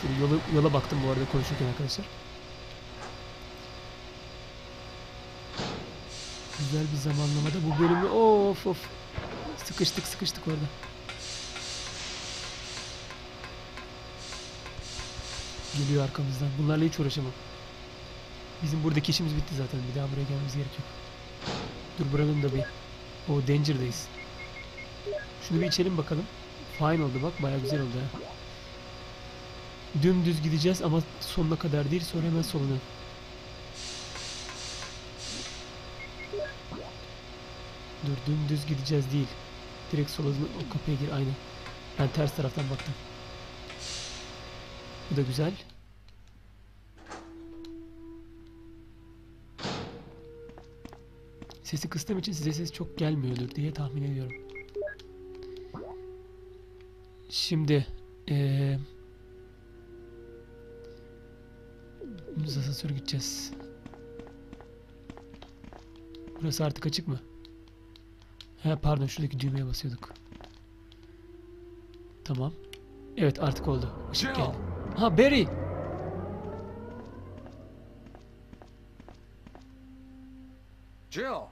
Şöyle yola, yola baktım bu arada konuşurken arkadaşlar. Güzel bir zamanlamada bu bölümü of of sıkıştık sıkıştık orada. Geliyor arkamızdan. Bunlarla hiç uğraşamam. Bizim buradaki işimiz bitti zaten. Bir daha buraya gelmemiz gerek yok. Dur buranın da bir... O Danger'dayız. Şunu bir içelim bakalım. Fine oldu bak. Baya güzel oldu ha. Dümdüz gideceğiz ama sonuna kadar değil. Sonra hemen soluna. Dur dümdüz gideceğiz değil. Direkt sola o kapıya gir aynen. Ben ters taraftan baktım. Bu da güzel. Sesi kıstığım için size ses çok gelmiyordur diye tahmin ediyorum. Şimdi eee biz asansöre gideceğiz. Burası artık açık mı? He pardon şuradaki düğmeye basıyorduk. Tamam. Evet artık oldu. Işık geldi. Ha Barry. Jill,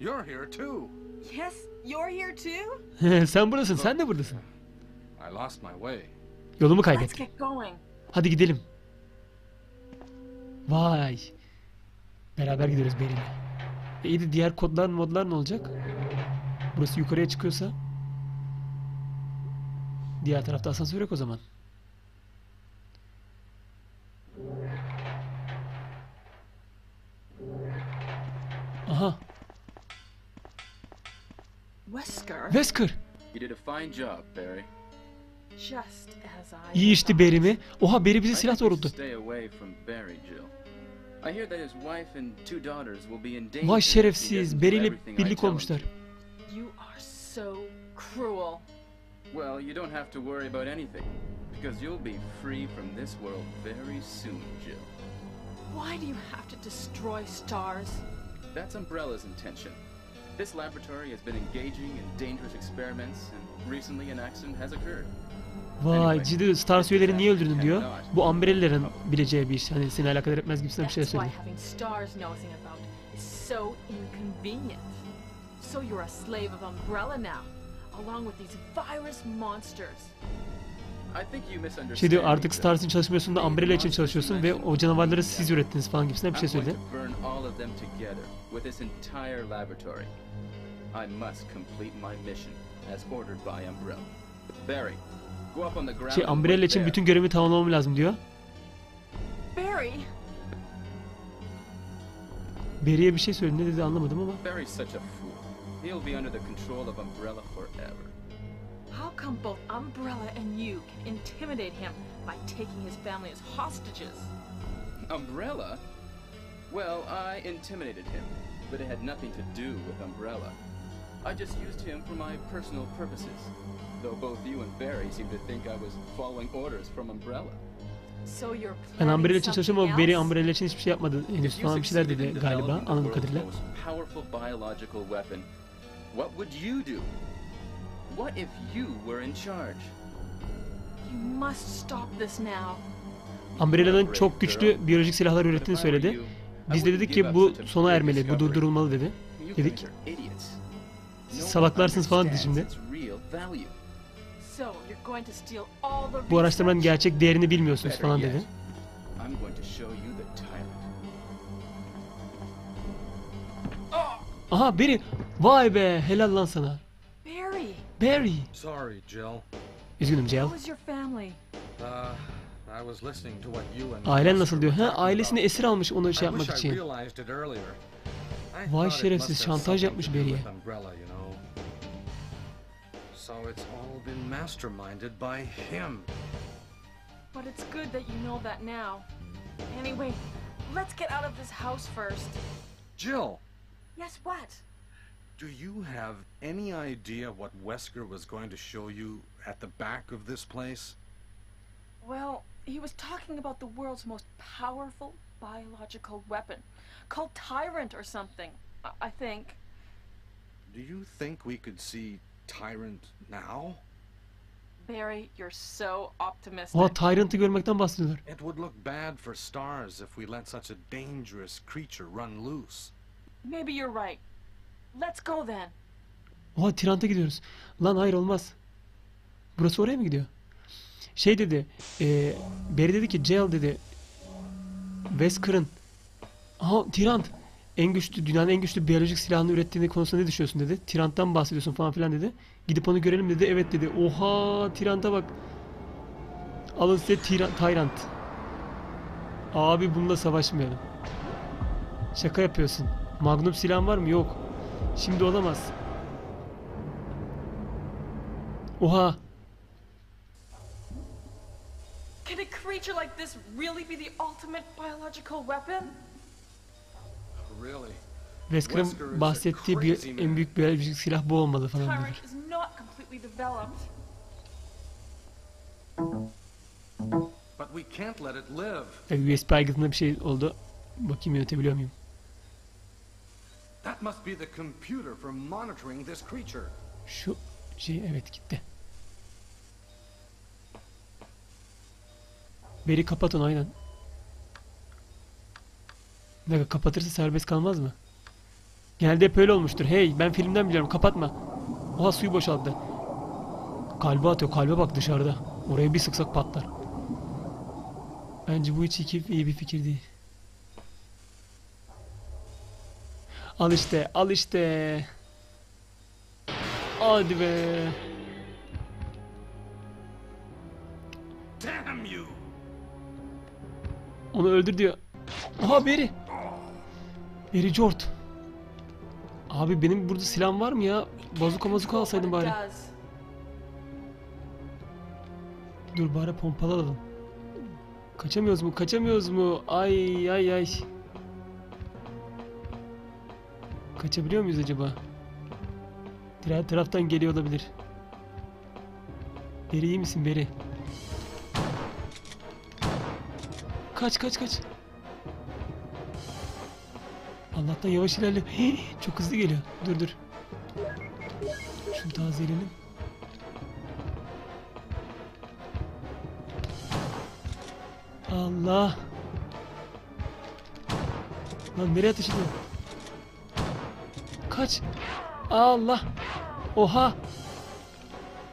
you're here too. Yes, you're here too? sen buradasın. Sen de buradasın. I lost my way. Yolumu Let's kaybettim. get going. Hadi gidelim. Vay. Beraber gidiyoruz Barry'le. E iyi de diğer kodlar modlar ne olacak? Burası yukarıya çıkıyorsa diğer tarafta asansör yok o zaman. Aha. Wesker, Wesker. You did a fine job, Barry. just as I İyi thought. Barry mi? Oha Barry bize silah doğrulttu. Vay if he şerefsiz. doesn't do Barry ile everything I birlik tell him olmuşlar. to. You are so cruel. Well, you don't have to worry about anything, because you'll be free from this world very soon, Jill. Why do you have to destroy stars? That's Umbrella's intention. This laboratory has been engaging in dangerous experiments, and recently an accident has occurred. Vay ciddi Stars üyeleri niye öldürdün diyor. Bu Umbrella'ların bileceği bir iş. Hani seni alakadar etmez gibisinden bir şey is so you're a slave of Umbrella now, along with these virus monsters. I think you misunderstand. Şey diyor artık. Stars için çalışmıyorsun da Umbrella için çalışıyorsun ve o canavarları siz ürettiniz falan gibisinden bir şey I'm going söyledi. to burn all of them together with this entire laboratory. I must complete my mission as ordered by Umbrella. Barry, Şey Umbrella için bütün görevimi tamamlamam lazım diyor. Barry, Barry'e bir şey söyledi ne dedi anlamadım ama. Barry's such a fool. He'll be under the control of Umbrella forever. how come both Umbrella and you can intimidate him by taking his family as hostages? Umbrella? Well, I intimidated him, but it had nothing to do with Umbrella. I just used him for my personal purposes. Though both you and Barry seem to think I was following orders from Umbrella. So you're Ben Umbrella için çalışıyorum ama Barry? Umbrella için hiçbir şey yapmadı henüz If you falan bir şeyler dedi in galiba anladığım kadarıyla. most powerful biological weapon, what would you do? What if you were in charge? You must stop this now. Umbrella'nın çok güçlü biyolojik silahlar ürettiğini söyledi. Biz de dedik ki bu sona ermeli, bu durdurulmalı dedi. You Dedik. Siz salaklarsınız falan dedi şimdi. Bu araştırmanın gerçek değerini bilmiyorsunuz falan dedi. I'm going to show you the tyrant. Aha Barry! Vay be helal lan sana. Barry, Barry! Sorry, Jill. Üzgünüm Jill. how is your family? Uh, I was listening to what you and Ailen nasıl diyor? Ha ailesini esir almış onu şey yapmak için. Vay şerefsiz, şantaj yapmış Barry'e. So it's all been masterminded by him. But it's good that you know that now. Anyway, let's get out of this house first. Jill, Yes, what? do you have any idea what Wesker was going to show you at the back of this place? Well, he was talking about the world's most powerful biological weapon, called Tyrant or something, I, I think. Do you think we could see Tyrant now? Barry, you're so optimistic. Aa Tyrant'ı görmekten bahsediyorlar. It would look bad for stars if we let such a dangerous creature run loose. Maybe you're right. Let's go then. Oha Tirant'a gidiyoruz. Lan hayır olmaz. Burası oraya mı gidiyor? Şey dedi. E, Barry dedi ki Jail dedi. Wesker'ın. Aha Tirant. En güçlü, dünyanın en güçlü biyolojik silahını ürettiğini konusunda ne düşünüyorsun dedi. Tirant'tan bahsediyorsun falan filan dedi. Gidip onu görelim dedi. Evet dedi. Oha Tirant'a bak. Alın size Tyrant. Abi bununla savaşmayalım. Şaka yapıyorsun. Magnum silahın var mı? Yok. Şimdi olamaz. Oha. Can a creature like this really be the ultimate biological weapon? Wesker'ın bahsettiği bir, en büyük biyolojik silah bu olmalı falan live. Tabii USB aygıtında bir şey oldu. Bakayım yönetebiliyor muyum? That must be the computer for monitoring this creature. Şu şey evet gitti. Beri kapat onu aynen. Dakika kapatırsa serbest kalmaz mı? Genelde hep öyle olmuştur. Hey ben filmden biliyorum kapatma. Oha suyu boşalttı. Kalbe atıyor kalbe bak dışarıda. Oraya bir sıksak patlar. Bence bu hiç iyi, iyi bir fikir değil. Al işte al işte. Hadi be. Damn you! Onu öldür diyor. Aha Beri. Beri Jort. Abi benim burada silahım var mı ya? Bazuka mazuka alsaydım bari. Dur bari pompalı alalım. Kaçamıyoruz mu? Kaçamıyoruz mu? Ay ay ay. Kaçabiliyor muyuz acaba? Diğer taraftan geliyor olabilir. Beri iyi misin Beri? Kaç kaç kaç. Allah'tan yavaş ilerle. Hii, Çok hızlı geliyor. Dur dur. Şunu tazeleyelim. Allah. Lan nereye ateş? Kaç. Allah. Oha.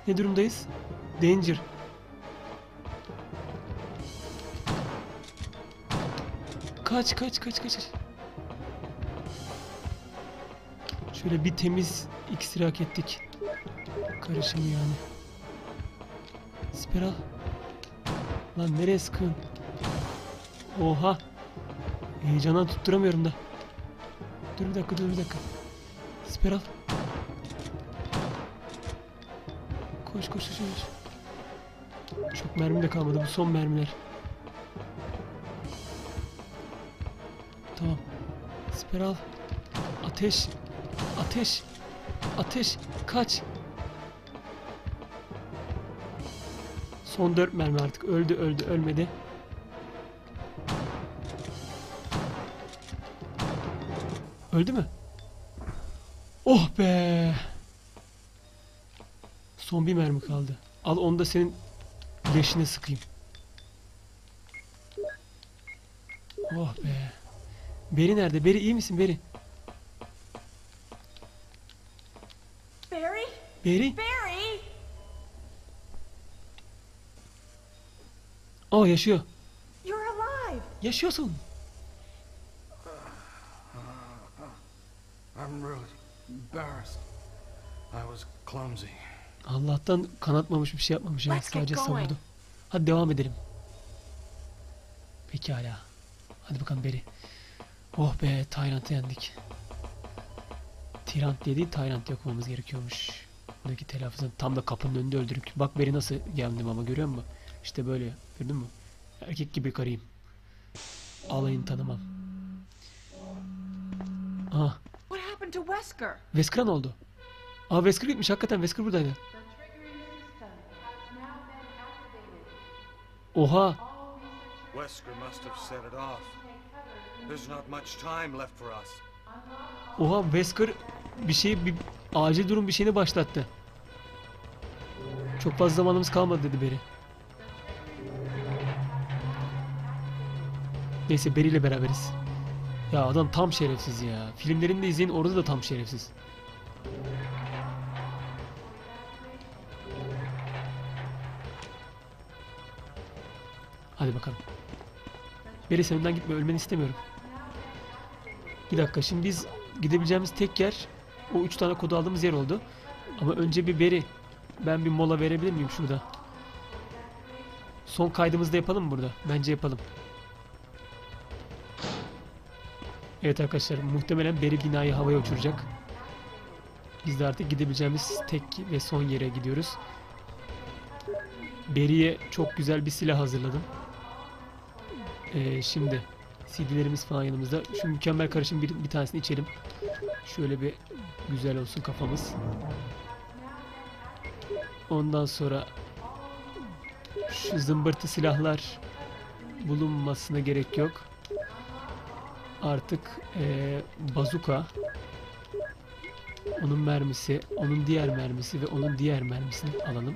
Ne durumdayız? Danger. Kaç kaç kaç kaç. kaç. Şöyle bir temiz iksir hak ettik. Karışım yani. Siper al. Lan nereye sıkıyorsun? Oha. Heyecandan tutturamıyorum da. Dur bir dakika dur bir dakika. Siper al. Koş koş koş koş. Çok mermi de kalmadı bu son mermiler. Tamam. Siper al. Ateş. Ateş. Ateş. Kaç. Son dört mermi artık. Öldü öldü ölmedi. Öldü mü? Oh be. Son bir mermi kaldı. Al onu da senin leşine sıkayım. Oh be. Beri nerede? Beri iyi misin Beri? Barry? Barry? Aa yaşıyor. You're alive! Yaşıyorsun. I'm really embarrassed. I was clumsy. Allah'tan kanatmamış bir şey yapmamış. ya. Sadece savurdu. Hadi devam edelim. Pekala. Hadi bakalım Beri. Oh be Tyrant'ı yendik. Tyrant diye değil Tyrant diye okumamız gerekiyormuş. Buradaki telaffuzun tam da kapının önünde öldürük. Bak Beri nasıl geldim ama görüyor musun? İşte böyle gördün mü? Erkek gibi karıyım. Alayın tanımam. Aha What happened to Wesker? Wesker ne oldu? Aa Wesker gitmiş hakikaten Wesker buradaydı. Oha Wesker must have set it off. There's not much time left for us. oha Wesker bir şey bir acil durum bir şeyini başlattı. Çok fazla zamanımız kalmadı dedi Beri. Neyse Beri ile beraberiz. Ya adam tam şerefsiz ya. Filmlerinde izleyin orada da tam şerefsiz. Hadi bakalım. Beri sen önden gitme ölmeni istemiyorum. Bir dakika şimdi biz gidebileceğimiz tek yer o üç tane kodu aldığımız yer oldu. Ama önce bir Beri ben bir mola verebilir miyim şurada? Son kaydımızı da yapalım mı burada? Bence yapalım. Evet arkadaşlar muhtemelen Beri binayı havaya uçuracak. Biz de artık gidebileceğimiz tek ve son yere gidiyoruz. Beri'ye çok güzel bir silah hazırladım. Ee, şimdi CD'lerimiz falan yanımızda. Şu mükemmel karışım bir, bir tanesini içelim. Şöyle bir güzel olsun kafamız. Ondan sonra şu zımbırtı silahlar bulunmasına gerek yok. Artık eee bazuka onun mermisi, onun diğer mermisi ve onun diğer mermisini alalım.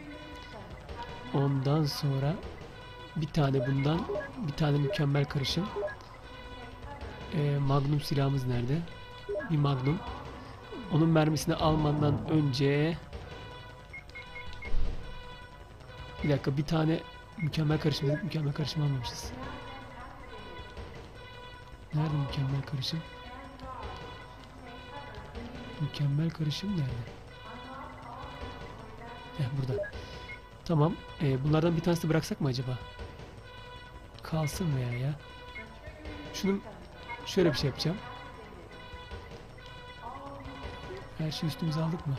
Ondan sonra bir tane bundan, bir tane mükemmel karışım. Eee, magnum silahımız nerede? Bir magnum. Onun mermisini almandan önce bir dakika bir tane mükemmel karışım dedik. Mükemmel karışım almamışız. Nerede mükemmel karışım? Mükemmel karışım nerede? Heh, burada. Tamam. Ee, bunlardan bir tanesini bıraksak mı acaba? Kalsın veya ya. Şunun şöyle bir şey yapacağım. Her şeyi üstümüze aldık mı?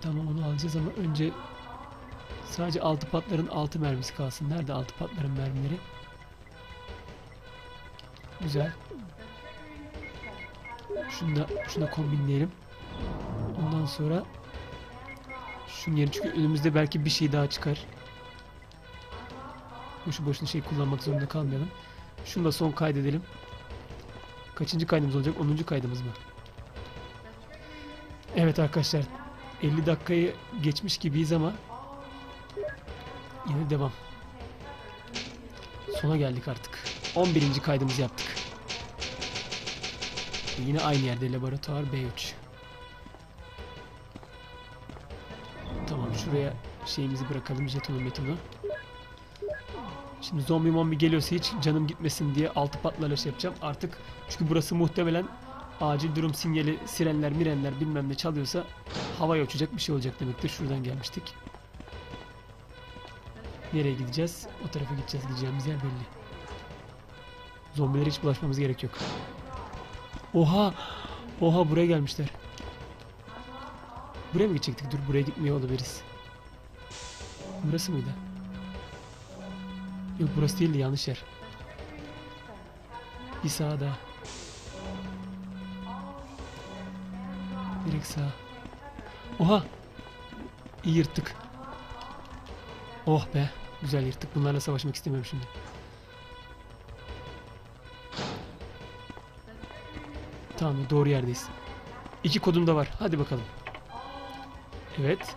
Tamam onu alacağız ama önce sadece altı patların altı mermisi kalsın. Nerede altı patların mermileri? Güzel. Şunu da şuna kombinleyelim. Ondan sonra şunun yerine çünkü önümüzde belki bir şey daha çıkar. Boşu boşuna şey kullanmak zorunda kalmayalım. Şunu da son kaydedelim. Kaçıncı kaydımız olacak? 10. kaydımız mı? Evet arkadaşlar. 50 dakikayı geçmiş gibiyiz ama yine devam. Sona geldik artık. 11. kaydımızı yaptık. Yine aynı yerde laboratuvar B3. Tamam şuraya şeyimizi bırakalım jetonu metonu. Şimdi zombi mombi geliyorsa hiç canım gitmesin diye altı patlarla şey yapacağım. Artık çünkü burası muhtemelen acil durum sinyali, sirenler, mirenler bilmem ne çalıyorsa havaya uçacak bir şey olacak demektir. Şuradan gelmiştik. Nereye gideceğiz? O tarafa gideceğiz. Gideceğimiz yer belli. Zombilere hiç bulaşmamız gerek yok. Oha! Oha buraya gelmişler. Buraya mı gidecektik? Dur buraya gitmiyor olabiliriz. Burası mıydı? Yok burası değildi yanlış yer. Bir sağa daha. Direkt sağa. Oha! İyi yırttık. Oh be. Güzel yırttık. Bunlarla savaşmak istemiyorum şimdi. Tamam doğru yerdeyiz. İki kodum da var. Hadi bakalım. Evet.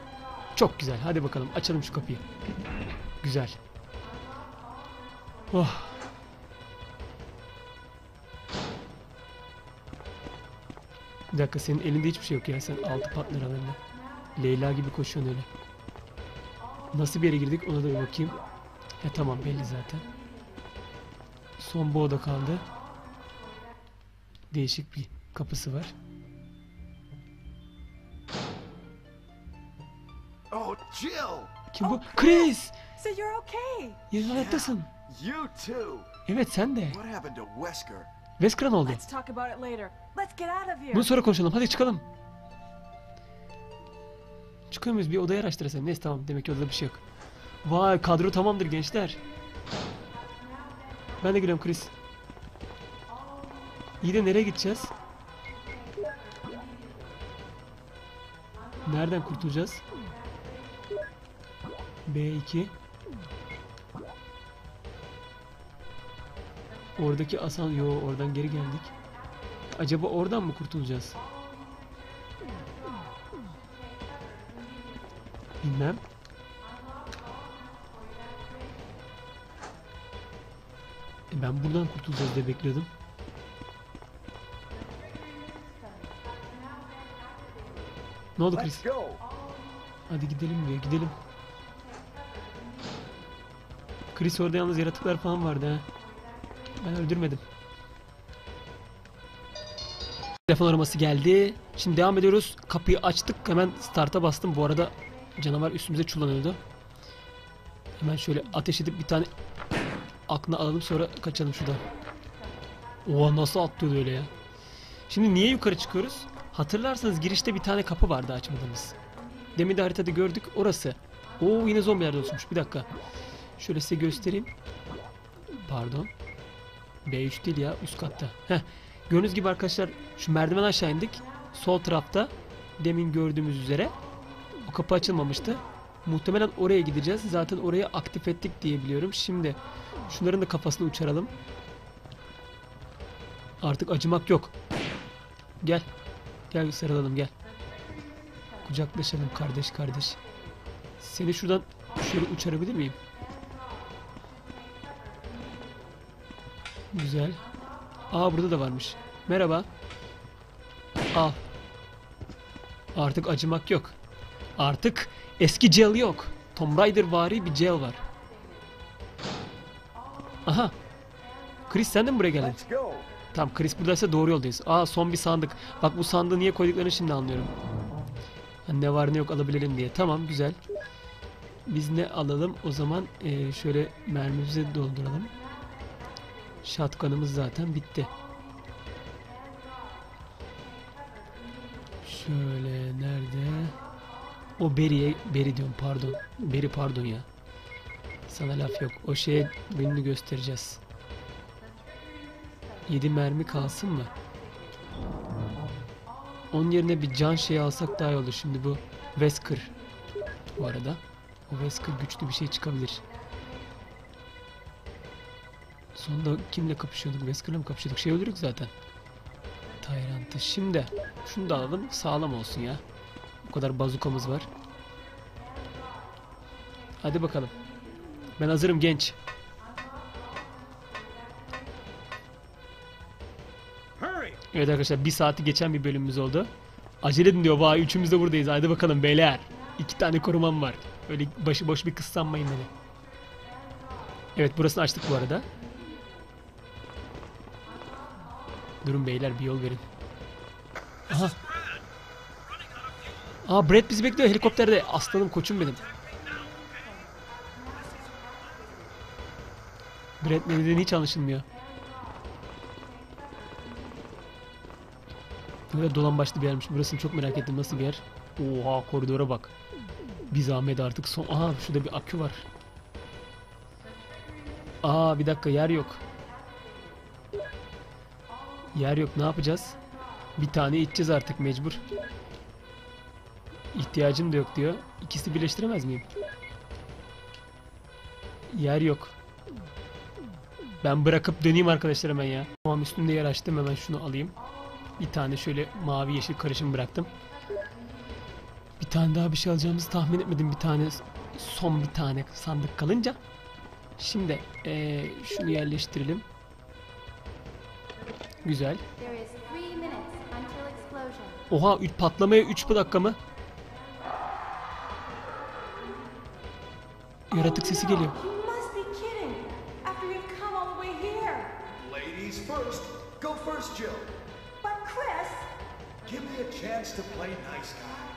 Çok güzel. Hadi bakalım. Açalım şu kapıyı. Güzel. Oh. Bir dakika senin elinde hiçbir şey yok ya. Sen altı patlar alanında. Leyla gibi koşuyorsun öyle. Nasıl bir yere girdik ona da bir bakayım. He tamam belli zaten. Son bu oda kaldı. Değişik bir kapısı var. Oh, Jill! Kim bu? Chris! So you're okay. Ya hayattasın. You too. Evet sen de. What happened to Wesker? Wesker ne oldu? Let's talk about it later. Let's get out of here. Bunu sonra konuşalım. Hadi çıkalım. Çıkıyor muyuz? Bir odayı araştırasam. Neyse tamam. Demek ki odada bir şey yok. Vay kadro tamamdır gençler. Ben de geliyorum Chris. İyi de nereye gideceğiz? Nereden kurtulacağız? B2 Oradaki asan yo oradan geri geldik. Acaba oradan mı kurtulacağız? Bilmem. E ben buradan kurtulacağız diye bekliyordum. Ne oldu Chris? Hadi gidelim diyor. Gidelim. Chris orada yalnız yaratıklar falan vardı ha. Ben öldürmedim. Telefon araması geldi. Şimdi devam ediyoruz. Kapıyı açtık. Hemen start'a bastım. Bu arada canavar üstümüze çullanıyordu. Hemen şöyle ateş edip bir tane aklına alalım sonra kaçalım şuradan. Oha nasıl atlıyordu öyle ya. Şimdi niye yukarı çıkıyoruz? Hatırlarsanız girişte bir tane kapı vardı açmadığımız. Demin de haritada gördük. Orası. Oo yine zombiler oluşmuş. Bir dakika. Şöyle size göstereyim. Pardon. B3 değil ya üst katta. Heh. Gördüğünüz gibi arkadaşlar şu merdiven aşağı indik. Sol tarafta demin gördüğümüz üzere o kapı açılmamıştı. Muhtemelen oraya gideceğiz. Zaten orayı aktif ettik diye biliyorum. Şimdi şunların da kafasını uçaralım. Artık acımak yok. Gel. Gel sarılalım gel. Kucaklaşalım kardeş kardeş. Seni şuradan şöyle uçarabilir miyim? Güzel. Aa burada da varmış. Merhaba. Al. Artık acımak yok. Artık eski gel yok. Tomb Raider vari bir gel var. Aha. Chris sen de mi buraya geldin? Tamam Chris buradaysa doğru yoldayız. Aa son bir sandık. Bak bu sandığı niye koyduklarını şimdi anlıyorum. Yani ne var ne yok alabilelim diye. Tamam güzel. Biz ne alalım? O zaman eee, şöyle mermimizi dolduralım. Shotgun'ımız zaten bitti. Şöyle nerede? O Beri'ye Beri diyorum pardon. Beri pardon ya. Sana laf yok. O şeye birini göstereceğiz. 7 mermi kalsın mı? Onun yerine bir can şeyi alsak daha iyi olur. Şimdi bu Wesker bu arada. O Wesker güçlü bir şey çıkabilir. Sonunda kimle kapışıyorduk? Wesker'la mı kapışıyorduk? Şey öldürdük zaten. Tyrant'ı. Şimdi şunu da alalım. Sağlam olsun ya. O kadar bazukamız var. Hadi bakalım. Ben hazırım genç. Evet arkadaşlar bir saati geçen bir bölümümüz oldu. Acele edin diyor. Vay üçümüz de buradayız. Hadi bakalım beyler. İki tane korumam var. Öyle başıboş bir kıssanmayın beni. Evet burasını açtık bu arada. Durun beyler bir yol verin. Aha. Aa Brad bizi bekliyor helikopterde. Aslanım koçum benim. Brad ne dediğini hiç anlaşılmıyor. Böyle dolan başlı bir yermiş. Burasını çok merak ettim. Nasıl bir yer? Oha koridora bak. Bir zahmet artık son... Aha şurada bir akü var. Aa bir dakika yer yok. Yer yok ne yapacağız? Bir tane içeceğiz artık mecbur. İhtiyacım da yok diyor. İkisi birleştiremez miyim? Yer yok. Ben bırakıp döneyim arkadaşlar hemen ya. Tamam üstümde yer açtım hemen şunu alayım. Bir tane şöyle mavi yeşil karışım bıraktım. Bir tane daha bir şey alacağımızı tahmin etmedim. Bir tane son bir tane sandık kalınca. Şimdi eee, şunu yerleştirelim. Güzel. Oha üç, patlamaya 3 dakika mı? Yaratık sesi geliyor. Give me a chance to play nice guy.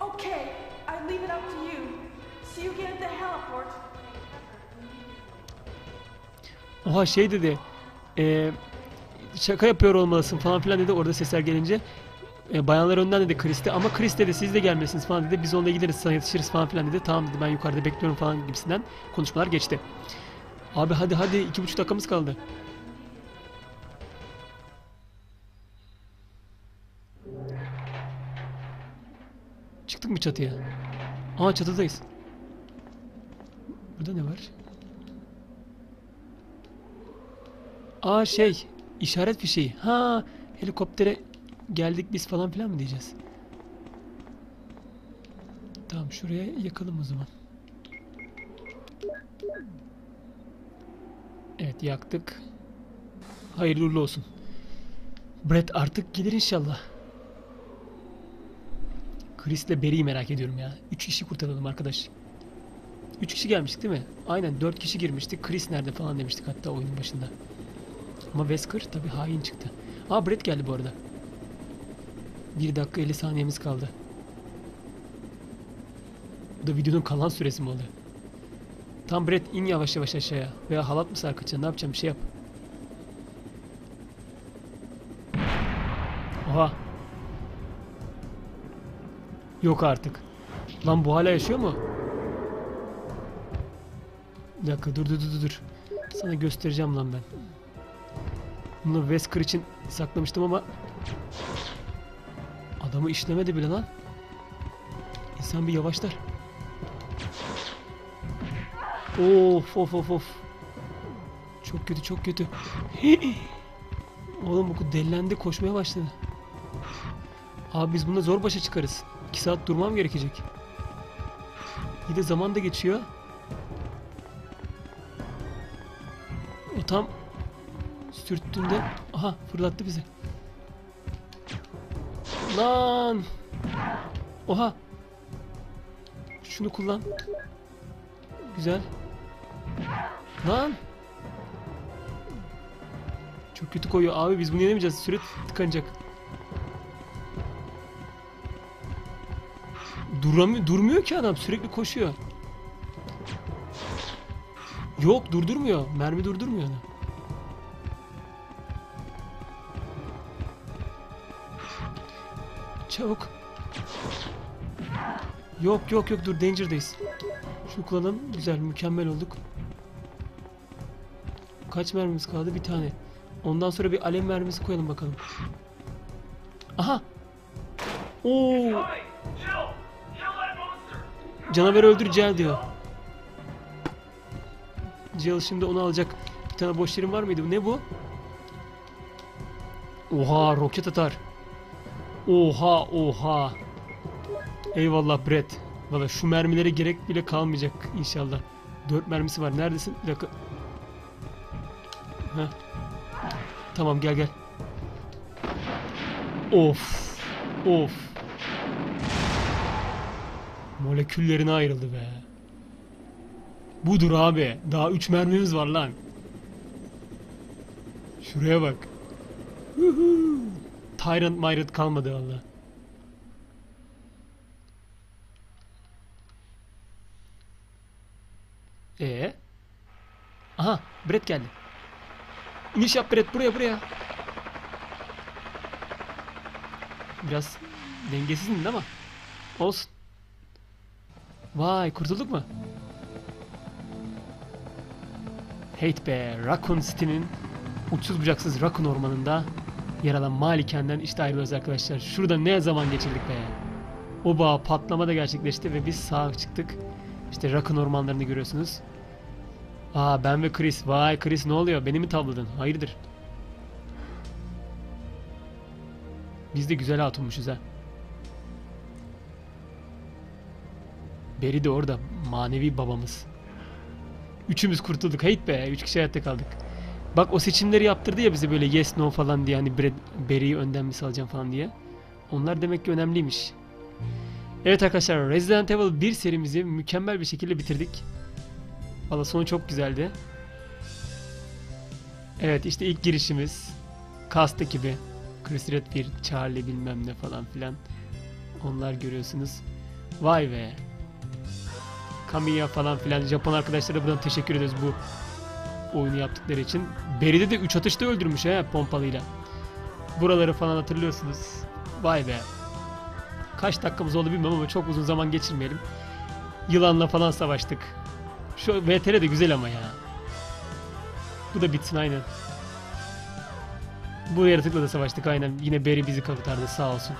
okay, I leave it up to you. See you at the heliport. Oha şey dedi. E, şaka yapıyor olmalısın falan filan dedi orada sesler gelince. E, bayanlar önden dedi Chris de ama Chris dedi siz de gelmesiniz falan dedi. Biz onunla gideriz sana yetişiriz falan filan dedi. Tamam dedi ben yukarıda bekliyorum falan gibisinden konuşmalar geçti. Abi hadi hadi iki buçuk dakikamız kaldı. Çıktık mı çatıya? Aa çatıdayız. Burada ne var? Aa şey işaret fişeği. Ha helikoptere geldik biz falan filan mı diyeceğiz? Tamam şuraya yakalım o zaman. Evet yaktık. Hayırlı olsun. Brett artık gelir inşallah. Chris'le Barry'i merak ediyorum ya. Üç kişi kurtaralım arkadaş. Üç kişi gelmiştik değil mi? Aynen dört kişi girmiştik. Chris nerede falan demiştik hatta oyunun başında. Ama Wesker tabii hain çıktı. Aa Brett geldi bu arada. 1 dakika 50 saniyemiz kaldı. Bu da videonun kalan süresi mi oluyor? Tam Brett in yavaş yavaş aşağıya. Veya halat mı sarkacaksın? Ne yapacağım? Bir şey yap. Oha. Yok artık. Lan bu hala yaşıyor mu? Bir dakika dur dur dur, dur. Sana göstereceğim lan ben. Bunu Wesker için saklamıştım ama adamı işlemedi bile lan. İnsan bir yavaşlar. Of of of of. Çok kötü çok kötü. Oğlum bu delilendi koşmaya başladı. Abi biz bunda zor başa çıkarız. 2 saat durmam gerekecek. Bir de zaman da geçiyor. O tam sürttüğünde aha fırlattı bizi. Lan! Oha! Şunu kullan. Güzel. Lan! Çok kötü koyuyor. Abi biz bunu yenemeyeceğiz. Süre tıkanacak. Duramıyor, durmuyor ki adam. Sürekli koşuyor. Yok durdurmuyor. Mermi durdurmuyor onu. Çabuk. Yok yok yok dur danger'dayız. Şunu kullanalım. Güzel mükemmel olduk. Kaç mermimiz kaldı? Bir tane. Ondan sonra bir alev mermisi koyalım bakalım. Aha. Oo. Canavarı öldür Jill diyor. Jill şimdi onu alacak. Bir tane boş yerim var mıydı? Ne bu? Oha roket atar. Oha oha. Eyvallah Brett. Valla şu mermilere gerek bile kalmayacak inşallah. Dört mermisi var. Neredesin? Bir dakika. Heh. Tamam gel gel. Of. Of. Moleküllerine ayrıldı be. Budur abi. Daha 3 mermimiz var lan. Şuraya bak. Huhu. Tyrant Myrant kalmadı valla. Ee? Aha, Brett geldi. İniş yap Brett buraya buraya. Biraz dengesizdin ama olsun. Vay kurtulduk mu? Hate be Raccoon City'nin uçsuz bucaksız Raccoon ormanında yer alan malikenden işte ayrılıyoruz arkadaşlar. Şurada ne zaman geçirdik be. O bağ patlama da gerçekleşti ve biz sağa çıktık. İşte Raccoon ormanlarını görüyorsunuz. Aa ben ve Chris. Vay Chris ne oluyor? Beni mi tavladın? Hayırdır? Biz de güzel hatunmuşuz ha. Beri de orada. Manevi babamız. Üçümüz kurtulduk. Hate be. Üç kişi hayatta kaldık. Bak o seçimleri yaptırdı ya bize böyle yes no falan diye hani Barry'i önden mi salacağım falan diye. Onlar demek ki önemliymiş. Evet arkadaşlar Resident Evil 1 serimizi mükemmel bir şekilde bitirdik. Valla sonu çok güzeldi. Evet işte ilk girişimiz. Cast ekibi. Chris Redfield, Charlie bilmem ne falan filan. Onlar görüyorsunuz. Vay be. Kamiya falan filan Japon arkadaşlara buradan teşekkür ediyoruz bu oyunu yaptıkları için. Beri'de de 3 atışta öldürmüş he pompalıyla. Buraları falan hatırlıyorsunuz. Vay be. Kaç dakikamız oldu bilmem ama çok uzun zaman geçirmeyelim. Yılanla falan savaştık. Şu VTR de güzel ama ya. Bu da bitsin aynen. Bu yaratıkla da savaştık aynen. Yine Beri bizi kurtardı sağ olsun.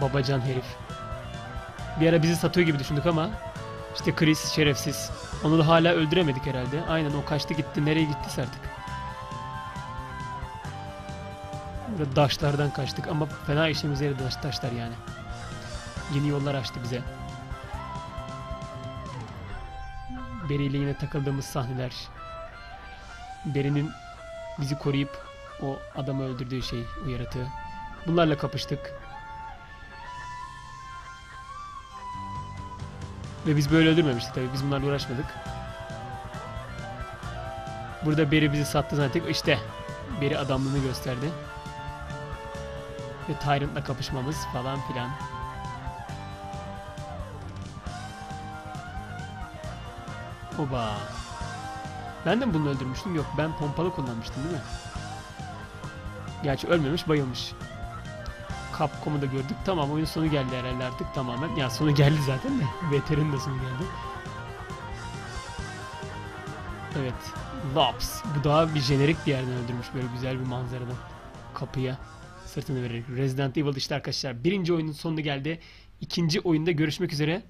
Babacan herif. Bir ara bizi satıyor gibi düşündük ama işte Chris şerefsiz. Onu da hala öldüremedik herhalde. Aynen o kaçtı gitti. Nereye gittiyse artık. Burada daşlardan kaçtık ama fena işimize yaradı taşlar yani. Yeni yollar açtı bize. Beri ile yine takıldığımız sahneler. Beri'nin bizi koruyup o adamı öldürdüğü şey, o yaratığı. Bunlarla kapıştık. Ve biz böyle öldürmemiştik tabii. Biz bunlarla uğraşmadık. Burada Beri bizi sattı zannettik. İşte Beri adamlığını gösterdi. Ve Tyrant'la kapışmamız falan filan. Oba. Ben de mi bunu öldürmüştüm? Yok ben pompalı kullanmıştım değil mi? Gerçi ölmemiş bayılmış. Capcom'u da gördük. Tamam oyun sonu geldi herhalde artık tamamen. Ya sonu geldi zaten de. Veterin de sonu geldi. Evet. Lops. Bu daha bir jenerik bir yerden öldürmüş. Böyle güzel bir manzaradan. Kapıya sırtını vererek. Resident Evil işte arkadaşlar. Birinci oyunun sonuna geldi. İkinci oyunda görüşmek üzere.